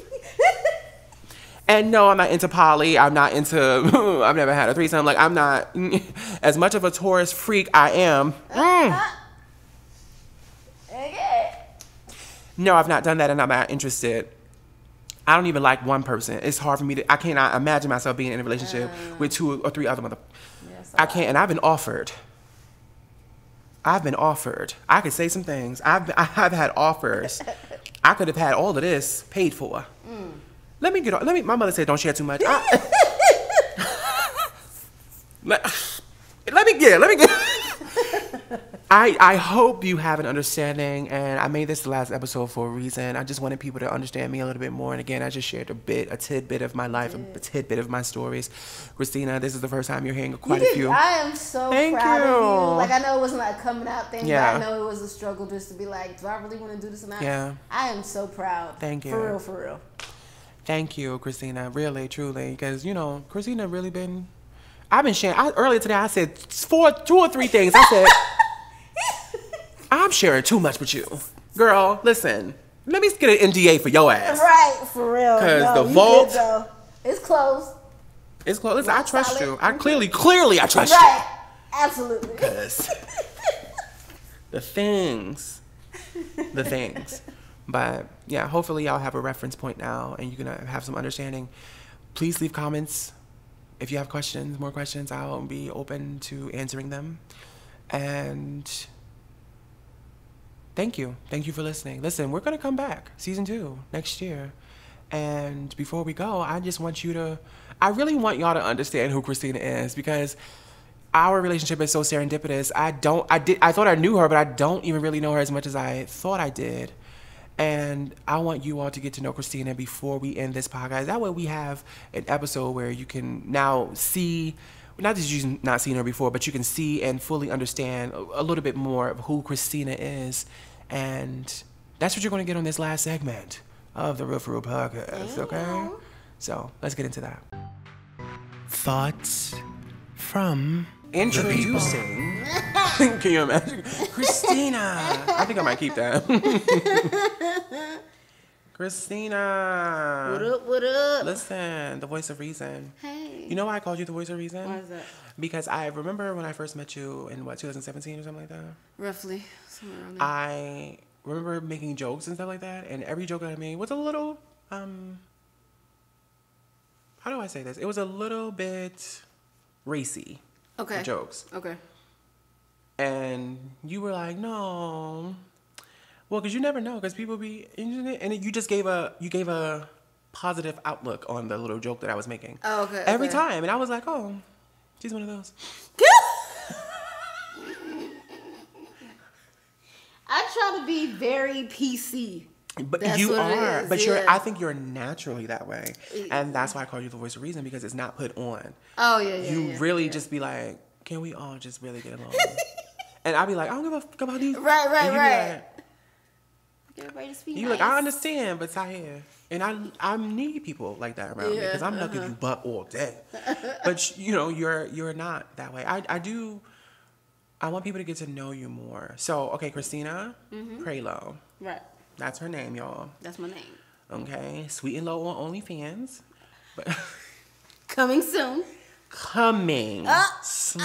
And no, I'm not into poly. I'm not into. I've never had a threesome. Like I'm not as much of a tourist freak. I am. Mm. Okay. No, I've not done that, and I'm not interested. I don't even like one person. It's hard for me to. I cannot imagine myself being in a relationship with two or three other mother. Yes, I can't, and I've been offered. I've been offered. I could say some things. I've been, I've had offers. I could have had all of this paid for. Mm. Let me get. on- Let me. My mother said, "Don't share too much." I- let, let me get. Let me get. I I hope you have an understanding, and I made this the last episode for a reason. I just wanted people to understand me a little bit more, and again, I just shared a bit, a tidbit of my life, a tidbit of my stories. Christina, this is the first time you're hearing quite You a few. I am so Thank proud of you. you. Like I know it wasn't like a coming out thing, Yeah. but I know it was a struggle just to be like, do I really want to do this or not? Yeah. I am so proud. Thank you. For real, for real. Thank you, Christina. Really, truly, because you know, Christina really been. I've been sharing. I, earlier today, I said four, two or three things. I said I'm sharing too much with you, girl. Listen, let me get an NDA for your ass. Right, for real. 'Cause No, the you vault- good. It's closed. It's close. Listen, I trust solid. you. I clearly, clearly, I trust you. Right. Absolutely. you. 'Cause the things, the things. But yeah, hopefully y'all have a reference point now, and you can uh, have some understanding. Please leave comments if you have questions, more questions. I'll be open to answering them. And thank you, thank you for listening. Listen, we're gonna come back season two next year. And before we go, I just want you to, I really want y'all to understand who Christina is because our relationship is so serendipitous. I don't, I did, I thought I knew her, but I don't even really know her as much as I thought I did. And I want you all to get to know Christina before we end this podcast. That way we have an episode where you can now see, not that you've not seen her before, but you can see and fully understand a, a little bit more of who Christina is. And that's what you're going to get on this last segment of the Real For Real podcast, okay? So let's get into that. Thoughts from introducing. Can you imagine? Christina. I think I might keep that. Christina. What up, what up? Listen, the voice of reason. Hey. You know why I called you the voice of reason? Why is that? Because I remember when I first met you in what 2017 or something like that. Roughly. Somewhere around there. I remember making jokes and stuff like that, and every joke that I made was a little um. How do I say this? It was a little bit racy. okay. Jokes, Okay. and you were like, "No." Well, because you never know, because people be and you just gave a you gave a positive outlook on the little joke that I was making. Oh, okay, Every okay. time, and I was like, "Oh, she's one of those." I try to be very PC. But That's you are. but you're. I think you're naturally that way, and that's why I call you the voice of reason because it's not put on. Oh yeah, yeah. you yeah, really yeah. just be like, "Can we all just really get along?" and I'll be like, "I don't give a fuck about these." Right, right, and you be right. Like, everybody to speak you nice. like, I understand, but Tahir, and I I need people like that around me because I'm not giving you butt all day. but you know, you're you're not that way. I I do. I want people to get to know you more. So okay, Christina Mm-hmm. Prileau, Right. that's her name, y'all. That's my name. Okay, sweet and low on OnlyFans, but Coming soon. coming Ah, soon.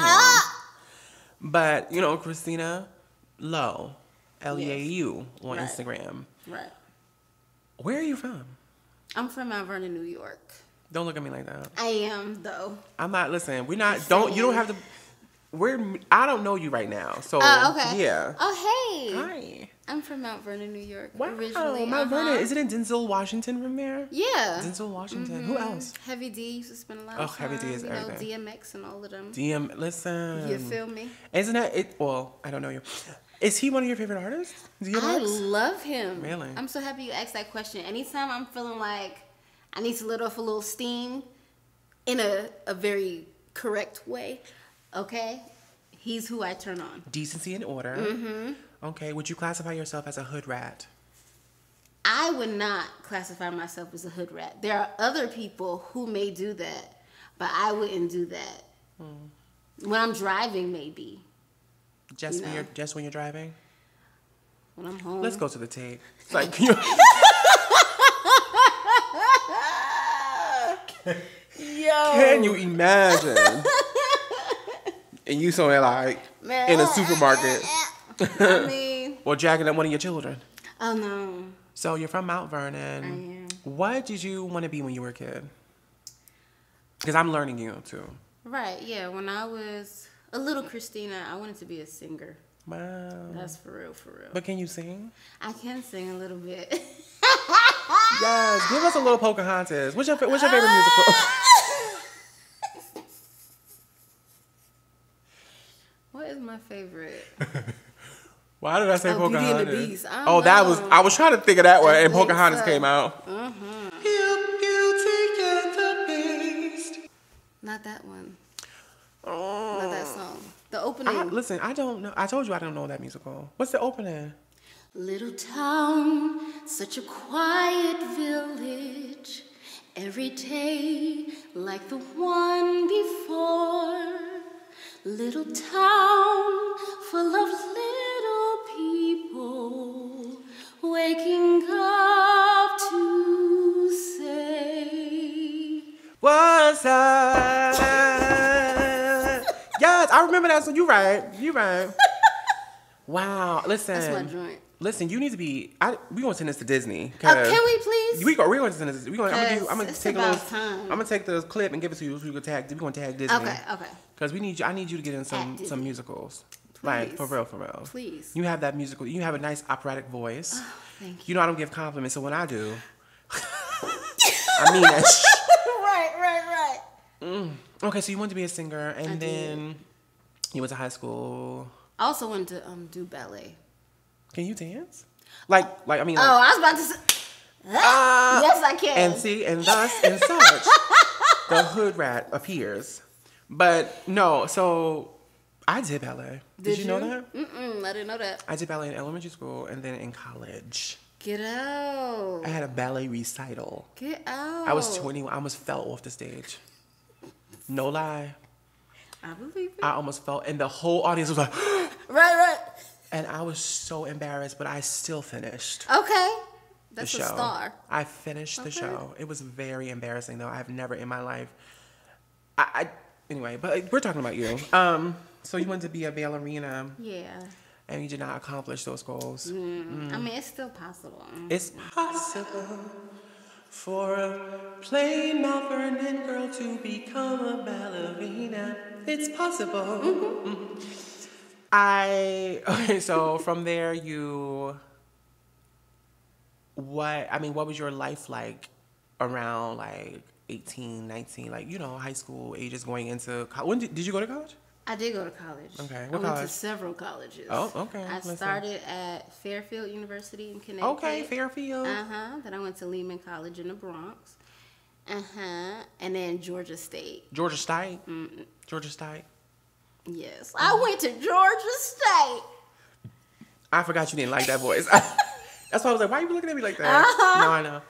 But you know, Christina Leau, L E A U on Right. Instagram. Right. Where are you from? I'm from Mount Vernon, New York. Don't look at me like that. I am though. I'm not. Listen, we're not. Don't you don't have to. We're. I don't know you right now, so Oh, okay. yeah. Oh, hey. Hi. I'm from Mount Vernon, New York. Wow, Originally. Mount uh-huh. Vernon. Is it in Denzel Washington from there? Yeah. Denzel Washington. Who else? Heavy D used to spend a lot Oh, of time. Heavy D is you know, everything. DMX and all of them. DM. Listen. you feel me? Isn't that it? Well, I don't know you. Is he one of your favorite artists? I DMX? love him. Really? I'm so happy you asked that question. Anytime I'm feeling like I need to let off a little steam in a, a very correct way, okay? He's who I turn on. Decency and order. Mm-hmm. Okay. Would you classify yourself as a hood rat? I would not classify myself as a hood rat. There are other people who may do that, but I wouldn't do that. Hmm. When I'm driving, maybe. Just when No. you're just when you're driving. When I'm home. Let's go to the tape. It's like you. Yo. Can you imagine? and you somewhere like in a supermarket I mean, or jacking up one of your children. oh no. So you're from Mount Vernon. I am. What did you want to be when you were a kid? Because I'm learning you too. Right, yeah. When I was a little Christina, I wanted to be a singer. Wow. That's for real, for real. But can you sing? I can sing a little bit. Yes. Give us a little Pocahontas. What's your What's your favorite musical? what is my favorite. Why did I say Oh, Beauty and the Pocahontas? Beast. Oh, don't that was I was trying to think of that one, I and Pocahontas so. came out. Mm-hmm. Beauty and the Beast. Not that one. Oh. Not that song. The opening. I, listen, I don't know. I told you I don't know that musical. What's the opening? Little town, such a quiet village. Every day like the one before. Little town full of little people waking up to say. What's up? I remember that song. You right. You right. Wow. Listen. That's my joint. Listen, you need to be. I, we gonna send this to Disney. Uh, can we please? We go. We're going to send this. We going. I'm gonna. I'm gonna take a little. time. I'm gonna take the clip and give it to you. So we can tag. We gonna tag Disney. Okay, okay. Because we need you. I need you to get in some some musicals. Like for real, for real. Please. You have that musical. You have a nice operatic voice. Thank you. You know I don't give compliments, so when I do, I mean that. right, right, right. Okay, so you want to be a singer, and I did. You went to high school. I also wanted to um, do ballet. Can you dance? Like, like I mean, Oh, I was about to say. Ah, yes, I can. and see, and thus and such, the hood rat appears. But no, so I did ballet. Did, you, know that? Mm-mm, I didn't know that. I did ballet in elementary school and then in college. Get out. I had a ballet recital. Get out. I was 21. I almost fell off the stage. No lie. I believe it. I almost fell, and the whole audience was like, right, right. and I was so embarrassed, but I still finished Okay. the That's show. a star. I finished the show. It was very embarrassing, though. I've never in my life. I, I anyway, but we're talking about you. Um, so you wanted to be a ballerina, Yeah. and you did not accomplish those goals. Mm. I mean, it's still possible. It's possible for a plain Mount Vernon girl to become a ballerina. It's possible. Mhm. I okay. So from there, you what? I mean, what was your life like around like 18, 19, like you know, high school ages, going into? When did, did you go to college? I did go to college. Okay, I what went to several colleges. Oh, okay, I listen. started at Fairfield University in Connecticut. Okay, Fairfield. Uh huh. Then I went to Lehman College in the Bronx. Uh huh. And then Georgia State. Georgia State. Georgia State. Yes, I went to Georgia State. I forgot you didn't like that voice. That's why I was like, why are you looking at me like that? Uh-huh. No, I know.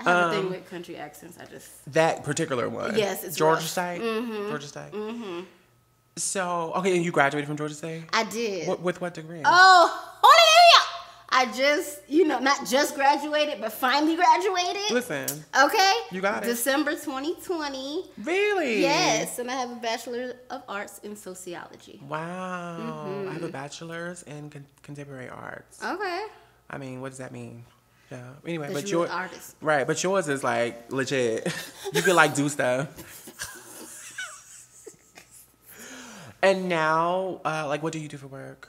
I have a Um, thing with country accents. I just That particular one. Yes, it's Georgia rough. State. Georgia State. Mm-hmm. So okay, and you graduated from Georgia State. I did. What, with what degree? Oh, holy hallelujah! I just, you know, not just graduated, but finally graduated. Listen, Okay. You got it. December 2020. really? Yes, and I have a bachelor of arts in sociology. Wow. I have a mm-hmm. bachelor's in con- contemporary arts. Okay. I mean, what does that mean? Yeah. Anyway, but you're an artist. right, but yours is like legit. you could like do stuff. And now, uh, like, what do you do for work?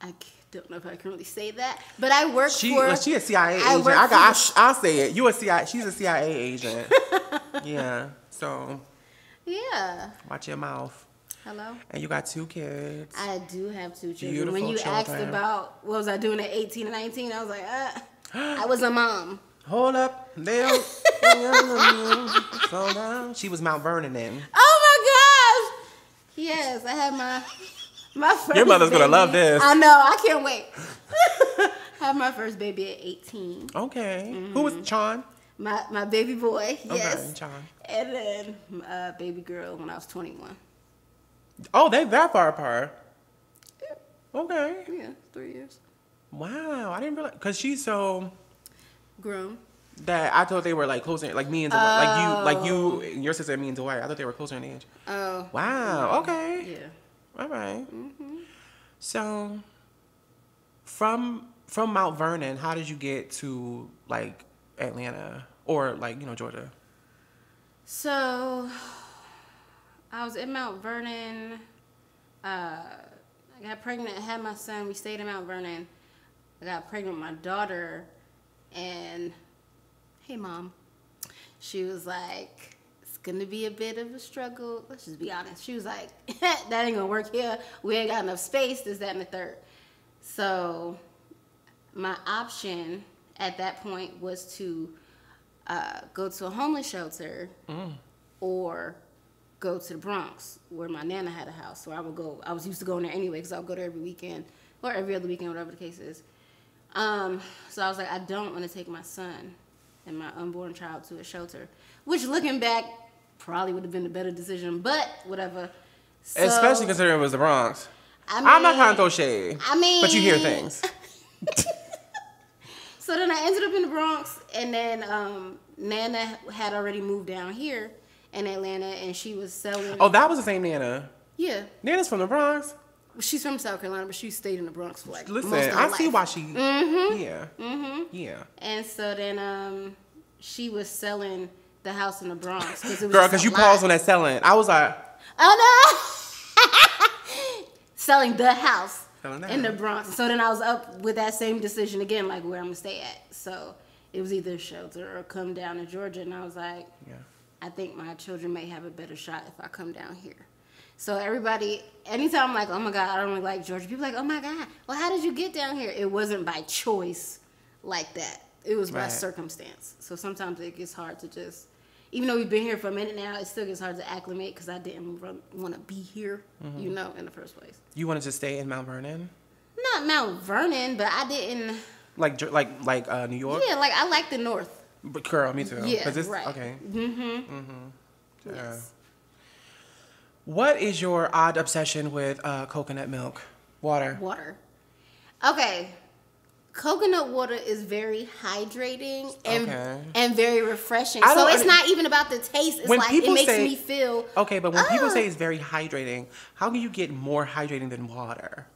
I don't know if I can really say that, but I work She, for. well, she a CIA I agent. I got. I for- I'll say it. You a CIA. She's a CIA agent. yeah. So yeah. watch your mouth. Hello. And you got two kids. I do have two children. Beautiful when you asked about what was I doing at 18 and 19, I was like, uh, I was a mom. Hold up, they don't. Down. She was Mount Vernon in. Oh! Yes, I had my my first. Your mother's gonna love this. I know. I can't wait. I had my first baby at 18. Okay. Who was Chon? My my baby boy, Yes. Okay, Chon. and then uh, baby girl when I was 21. Oh, they that far apart. Okay. Yeah, three years. Wow, I didn't realize because she's so Grown. That I thought they were like closer, like me and Dwight, like you, like you, your sister and me and Dwight. I thought they were closer in age. Oh. Wow. Okay. Yeah. All right. So, from from Mount Vernon, how did you get to like Atlanta or like you know Georgia? So, I was in Mount Vernon. Uh, I got pregnant, had my son. We stayed in Mount Vernon. I got pregnant with my daughter, and hey, mom, she was like, "It's gonna be a bit of a struggle. Let's just be honest. She was like, that ain't gonna work here. We ain't got enough space, this, that, and the third. So my option at that point was to uh, go to a homeless shelter or go to the Bronx where my nana had a house. So I would go. I was used to going there anyway because I would go there every weekend or every other weekend, whatever the case is. Um, so I was like, I don't want to take my son and my unborn child to a shelter, which looking back probably would have been a better decision, but whatever. So, Especially considering it was the Bronx. I I'm not trying to throw shade. I mean, But you hear things. So then I ended up in the Bronx, and then um, Nana had already moved down here in Atlanta, and she was selling. Oh, that was the same Nana. yeah, Nana's from the Bronx. She's from South Carolina, but she stayed in the Bronx for like Listen, most of her I see life. why she. Mhm. Yeah. Mm-hmm. Yeah. And so then um, she was selling the house in the Bronx because it was Girl, because you lot. paused on that selling. I was like, Oh no! Selling the house Selling in the. Bronx. So then I was up with that same decision again, like where I'm gonna stay at. So it was either shelter or come down to Georgia, and I was like, yeah. I think my children may have a better shot if I come down here. So everybody, anytime I'm like, oh my god, I don't really like Georgia, people are like, oh my god, well how did you get down here? It wasn't by choice like that. It was by Right. circumstance. So sometimes it gets hard to just, even though we've been here for a minute now, it still gets hard to acclimate because I didn't want to be here, Mm-hmm. you know, in the first place. You wanted to stay in Mount Vernon, Not Mount Vernon, but I didn't. like like like uh, New York. Yeah, like I like the North. But girl, me too. Yeah, right. Okay. Mm-hmm. Yeah. Yes. What is your odd obsession with uh, coconut milk, water? water. Okay. Coconut water is very hydrating and Okay. and very refreshing. So it's not even about the taste. It's When like it makes say- me feel Okay, but when people Oh. say it's very hydrating, how can you get more hydrating than water?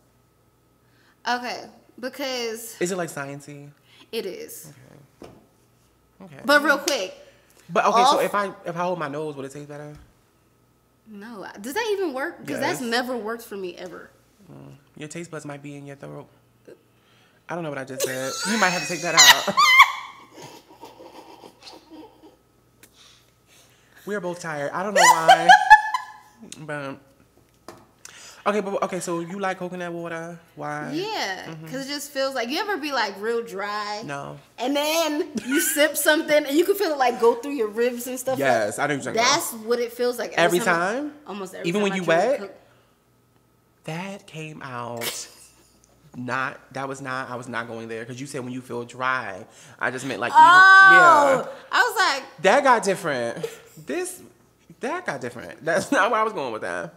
Okay. Because Is it like sciencey? it is. Okay. Okay. But real quick, But okay, so if I if I hold my nose, would it taste better? No. Does that even work? Because that's never worked for me ever. Mm, your taste buds might be in your throat. I don't know what I just said. You might have to take that out. we are both tired. I don't know why. but okay, but okay. So you like coconut water? Why? Yeah, because it just feels like you ever be like real dry, Mm-hmm. No. and then you sip something and you can feel it like go through your ribs and stuff. Yes, I know like, talking that's what it feels like Every I- time? almost every time. Even time when I you wet? That came out. Not that was not. I was not going there because you said when you feel dry. I just meant like even, Oh, yeah. I was like, That got different. This that got different. That's not where I was going with that.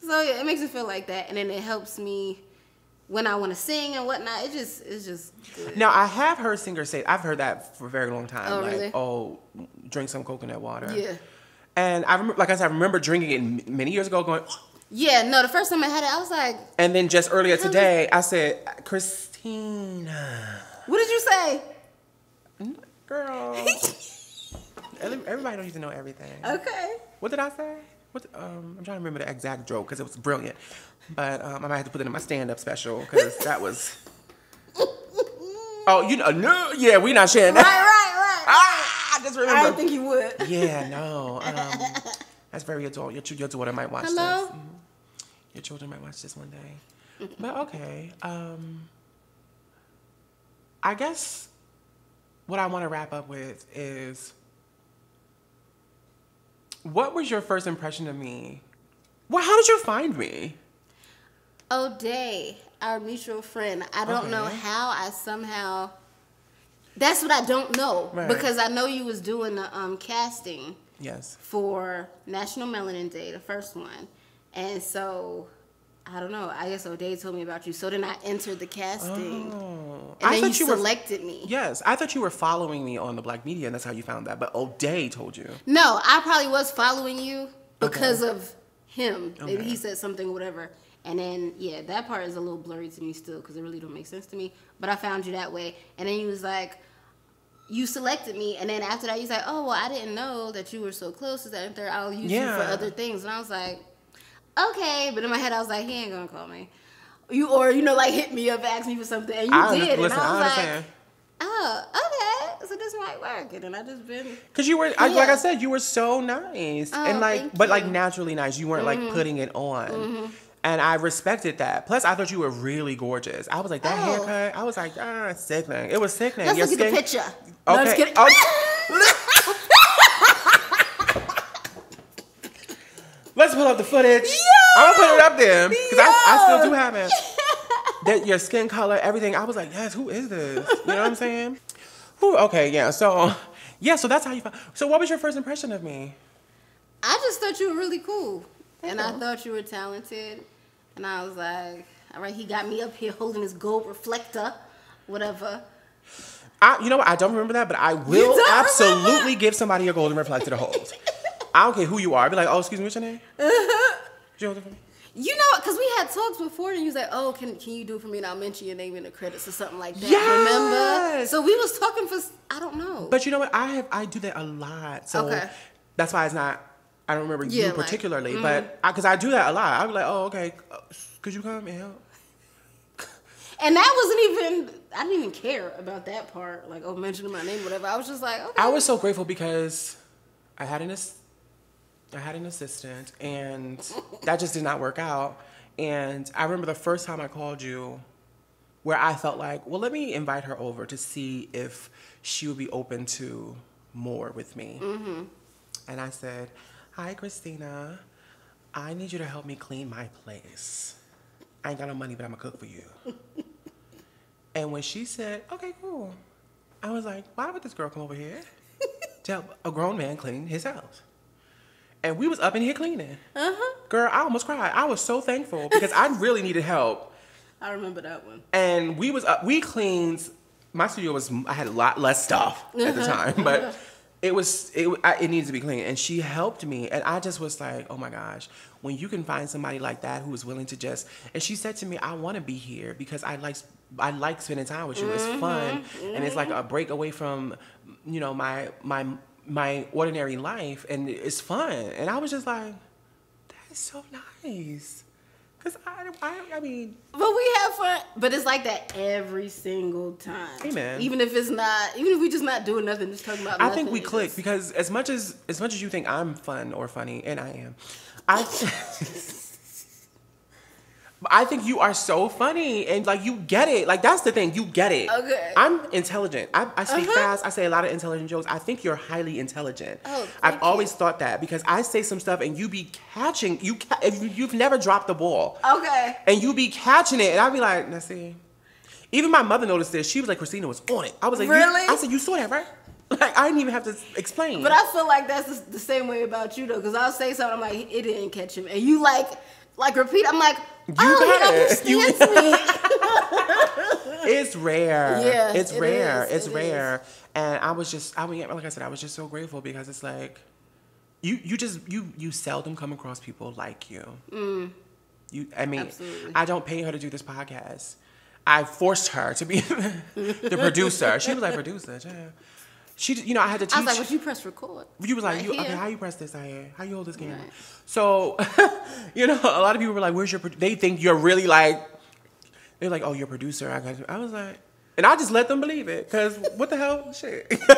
So yeah, it makes me feel like that, and then it helps me when I want to sing and whatnot. It just, it's just good. Now I have heard singers say I've heard that for a very long time. Oh, like, really? oh, drink some coconut water. Yeah, And I remember, like I said, I remember drinking it many years ago, going. yeah. No, the first time I had it, I was like, And then just earlier today, I said, Christina, what did you say? Mm, girl. Everybody don't need to know everything. Okay. What did I say? What? Um, I'm trying to remember the exact joke because it was brilliant, but um, I might have to put it in my stand-up special because that was. Oh, you know, no, yeah, we're not sharing that. right, right. Ah, I just remember. I didn't think you would. yeah, no, um, that's very adult. Your, your daughter might watch Hello? this. Mhm. Your children might watch this one day. But okay, um, I guess what I want to wrap up with is what was your first impression of me? Well, how did you find me? O'Day, our mutual friend. I don't know how I somehow. That's what I don't know Right. because I know you was doing the um, casting Yes. for National Melanin Day, the first one, and so I don't know. I guess O'Day told me about you, so then I entered the casting, Oh, and I you, thought you were. selected me. Yes, I thought you were following me on the Black Media, and that's how you found that. But O'Day told you. No, I probably was following you because of him. Maybe Okay. he said something, whatever. And then, yeah, that part is a little blurry to me still because it really don't make sense to me. But I found you that way. And then he was like, you selected me. And then after that, you was like, oh, well, I didn't know that you were so close to that and third. I'll use you for other things. And I was like, okay. But in my head, I was like, he ain't to call me. You Or, you know, like hit me up, ask me for something. And you I did. listen, and I I was understand. like, oh, okay. So this might work. And then I just been. Cause you were, I, like I said, you were so nice Oh, and like, but like. Mm-hmm. naturally nice. You weren't like putting it on, and I respected that. Plus, I thought you were really gorgeous. I was like that Oh. haircut. I was like, ah, sickening. It was sickening. Let's Your look at the skin- picture. No, I'm just Okay. kidding. Let's pull up the footage. I'm gonna put it up there because I, I still do have it. That your skin color, everything. I was like, yes, who is this? You know what I'm saying? Whew, okay, yeah. So, yeah. So that's how you. Found, so, what was your first impression of me? I just thought you were really cool. And I thought you were talented. And I was like, all right, he got me up here holding his gold reflector, whatever. I, you know what? I don't remember that, but I will absolutely remember? give somebody a golden reflector to hold. I don't care who you are. I'd be like, oh, excuse me, what's your name? Could you hold it for me? You know, because we had talks before, and you was like, "Oh, can can you do it for me?" And I'll mention your name in the credits or something like that. Remember? Yes! So we was talking for I don't know. But you know what? I have I do that a lot. So Okay. that's why it's not. I don't remember Yeah, you like, mm-hmm. particularly, but because I, do that a lot. I'd be like, oh, okay. uh, Could you come and help? and that wasn't even I didn't even care about that part. Like, oh, mentioning my name, whatever. I was just like, okay. I was so grateful because I had an ass- I had an assistant, and that just did not work out. And I remember the first time I called you, where I felt like, well, let me invite her over to see if she would be open to more with me. Mm-hmm. And I said, "Hi, Christina. I need you to help me clean my place. I ain't got no money, but I'm gonna cook for you." and when she said, "Okay, cool," I was like, "Why would this girl come over here to help a grown man clean his house?" And we was up in here cleaning. Uh huh. Girl, I almost cried. I was so thankful because I really needed help. I remember that one. And we was up. We cleaned. My studio was. I had a lot less stuff at the uh-huh. time, but uh-huh. it was. It I, it needed to be clean, and she helped me. And I just was like, oh my gosh, when you can find somebody like that who is willing to just. And she said to me, I want to be here because I like. I like spending time with you. It's fun, mm-hmm. and it's like mm-hmm. a break away from, you know, my my my ordinary life, and it's fun. And I was just like, that's so nice. Cause I, I, I mean, But we have fun. But it's like that every single time. Amen. Even if it's not, even if we just not doing nothing, just talking about. I think we click just- because as much as as much as you think I'm fun or funny, and I am, I I think you are so funny and like you get it. Like that's the thing, you get it. Okay. I'm intelligent. I, I speak Uh-huh. fast. I say a lot of intelligent jokes. I think you're highly intelligent. Oh, I've thank always thought that because I say some stuff and you be catching you. Ca- you- you've never dropped the ball Okay. and you be catching it, and I'd be like, let's see. Even my mother noticed this. She was like, Christina was on it. I was like, you- Really? I said, you saw that, right? Like, I didn't even have to explain. But I feel like that's the, the same way about you though, because I'll say something, I'm like, it didn't catch him, and you like, like repeat. I'm like, oh, got he it. You- it's rare. Yeah, it's it rare. is, It's it rare. And I was just, I mean, like I said, I was just so grateful because it's like, you, you just, you, you seldom come across people like you. You, I mean, Mm. Absolutely. I don't pay her to do this podcast. I forced her to be the producer. She was like, producer, yeah. She, you know, I had to teach. I was like, would you press record? You was like, Right you, okay, how you press this out here? How you hold this camera? Right. So, you know, a lot of people were like, where's your, pro-" they think you're really like, they're like, oh, you're a producer. I got you. I was like, and I just let them believe it. Cause what the hell? Shit.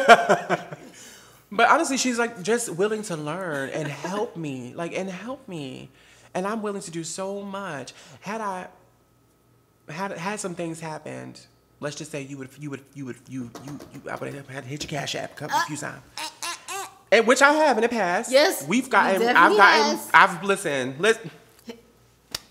but honestly, she's like just willing to learn and help me, like, and help me. And I'm willing to do so much. Had I, had, had some things happened, let's just say you would, you would, you would, you, you, you I would have had to hit your cash app a couple, Uh, few times. Uh, uh, uh, and which I have in the past. Yes, we've gotten. I've gotten. has. I've listened. Listen.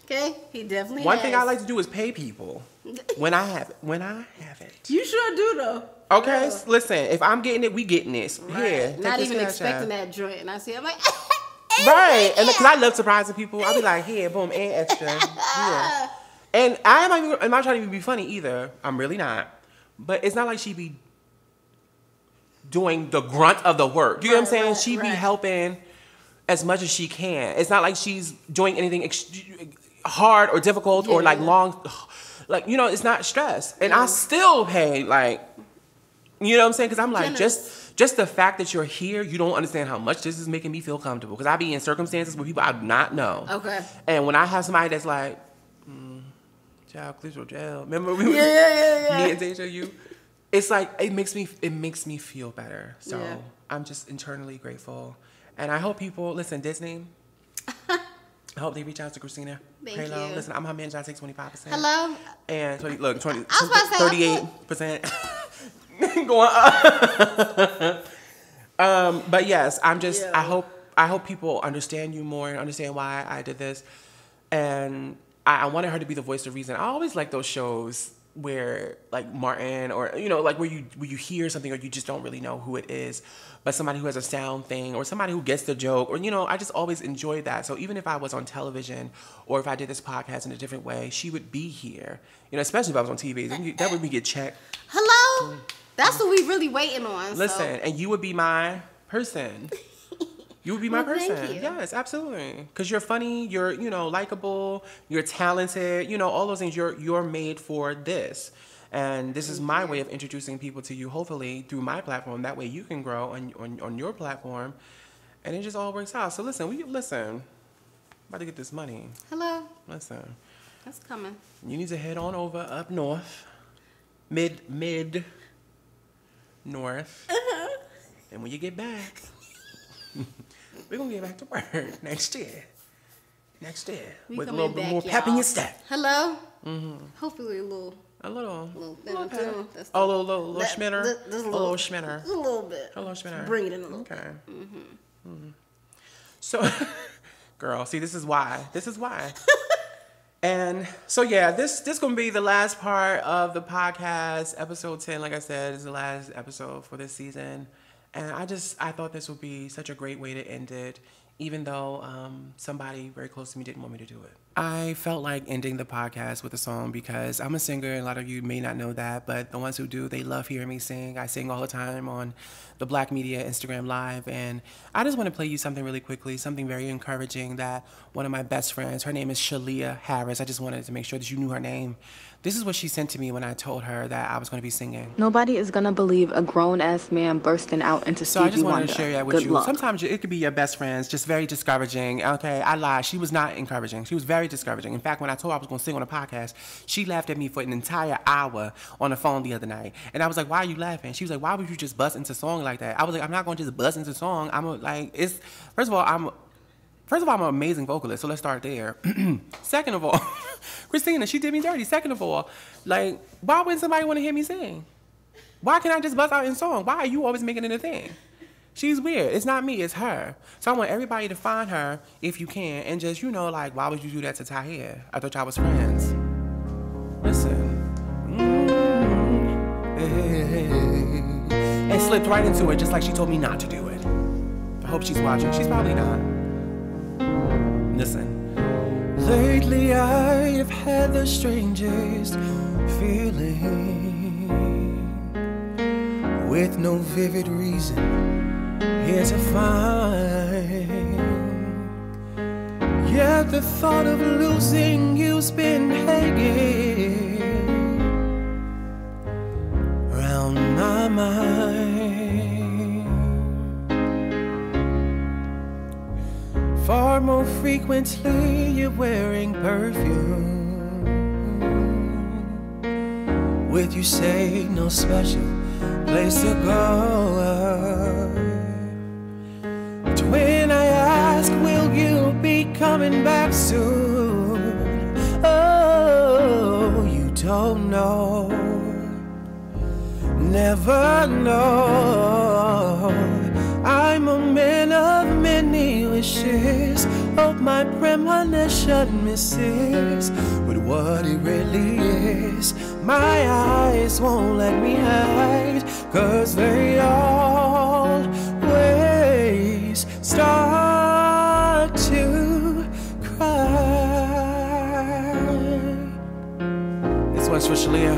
Okay, he definitely. One thing I like to do is pay people when I have it. When I have it. You sure do though. Okay, Yeah. listen. If I'm getting it, we getting this. Right. Take Not even expecting app. that joint, and I see. I'm like, Right, and because I love surprising people, I'll be like, here, boom, and extra. Yeah. And I'm not even. I'm not trying to be funny either. I'm really not. But it's not like she be doing the grunt of the work. You know what I'm saying? right, she be right. helping as much as she can. It's not like she's doing anything ex- hard or difficult or like yeah. long. Like you know, it's not stress, and I still pay like. You know what I'm saying? Because I'm like, Generous. just just the fact that you're here, you don't understand how much this is making me feel comfortable. Because I be in circumstances where people I do not know. Okay. And when I have somebody that's like, child, your jail. Remember we Yeah, yeah, yeah, yeah. me and Deja, you. it's like it makes me it makes me feel better. So Yeah. I'm just internally grateful, and I hope people listen. Disney. I hope they reach out to Christina. Thank Halo. you. Listen, I'm her manager. I take twenty five percent. Hello. And 20, look, 20, I was about 38 percent going up. um, but yes, I'm just. I hope. I hope people understand you more and understand why I did this. And I, I wanted her to be the voice of reason. I always like those shows where like Martin or you know like where you where you hear something or you just don't really know who it is but somebody who has a sound thing or somebody who gets the joke or you know I just always enjoy that so even if I was on television or if I did this podcast in a different way she would be here you know especially if I was on TV that would be get checked Hello. That's what we really waiting on. so- listen and you would be my person you would be my Well, person. yes absolutely. Because you're funny you're you know likable you're talented you know all those things you're you're made for this. And this is my way of introducing people to you hopefully through my platform. That way you can grow on on, on your platform and it just all works out. So listen we listen. About to get this money. Hello. listen. That's coming. you need to head on over up north. Mid mid north. Uh-huh. and when you get back we're gonna get back to work next year next year We with a little bit back, more pep in y'all. your step Hello. Hopefully a little, a little little little thinner pep. That's oh a little little, little that- schminner that- a little schminner A little bit. a little schminner Bring it in a little. okay Mhm. so girl see this is why this is why And so yeah, this this gonna be the last part of the podcast. Episode ten, like I said, is the last episode for this season. And I just I thought this would be such a great way to end it, even though um, somebody very close to me didn't want me to do it. I felt like ending the podcast with a song because I'm a singer, and a lot of you may not know that, but the ones who do, they love hearing me sing. I sing all the time on the Black Media Instagram Live, and I just want to play you something really quickly, something very encouraging that one of my best friends, her name is Shalia Harris. I just wanted to make sure that you knew her name. This is what she sent to me when I told her that I was going to be singing. Nobody is gonna believe a grown ass man bursting out into So I just wanted Wonder. to share that with Good you. luck. Sometimes it could be your best friends, just very discouraging. Okay, I lied. She was not encouraging. She was very discouraging. In fact, when I told her I was going to sing on a podcast, she laughed at me for an entire hour on the phone the other night. And I was like, "Why are you laughing?" She was like, "Why would you just bust into song like that?" I was like, "I'm not going to just bust into song. I'm a, like, it's first of all, I'm." First of all, I'm an amazing vocalist, so let's start there. Second of all, Christina, she did me dirty. Second of all, like, why wouldn't somebody want to hear me sing? Why can't I just bust out in song? Why are you always making it a thing? She's weird. It's not me, it's her. So I want everybody to find her if you can and just, you know, like, why would you do that to Tahir? I thought y'all was friends. Listen. Mm, And slipped right into it just like she told me not to do it. I hope she's watching. She's probably not. Listen. Lately I have had the strangest feeling with no vivid reason here to find. Yet the thought of losing you's been hanging around my mind. Far more frequently, you're wearing perfume. With you, say no special place to go. But when I ask, will you be coming back soon? Oh, you don't know. Never know. Many wishes. Hope my premonition misses. But what it really is, my eyes won't let me hide. Cause they always start to cry. This one's for Shalia.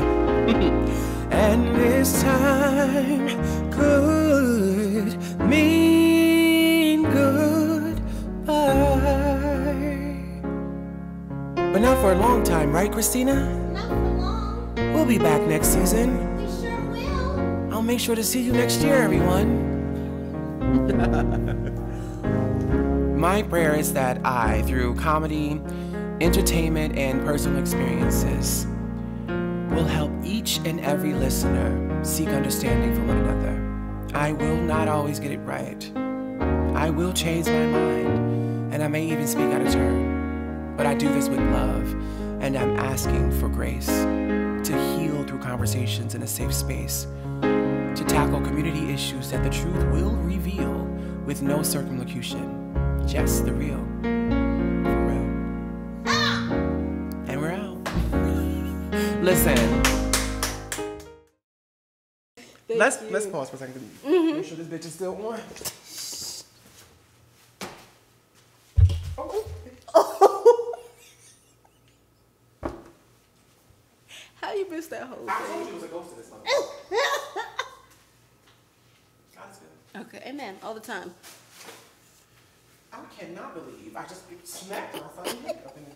and this time could But not for a long time, right, Christina? Not for long. We'll be back next season. We sure will. I'll make sure to see you next year, everyone. My prayer is that I, through comedy, entertainment, and personal experiences, will help each and every listener seek understanding for one another. I will not always get it right. I will change my mind, and I may even speak out of turn. But I do this with love, and I'm asking for grace to heal through conversations in a safe space, to tackle community issues that the truth will reveal with no circumlocution, just the real. For real. And we're out. Listen. let's let's pause for a 2nd mm-hmm. Make sure this bitch is still on. Missed that whole thing. I told you it was a ghost in this song. God is good. Okay, amen. All the time. I cannot believe I just smacked myself up in the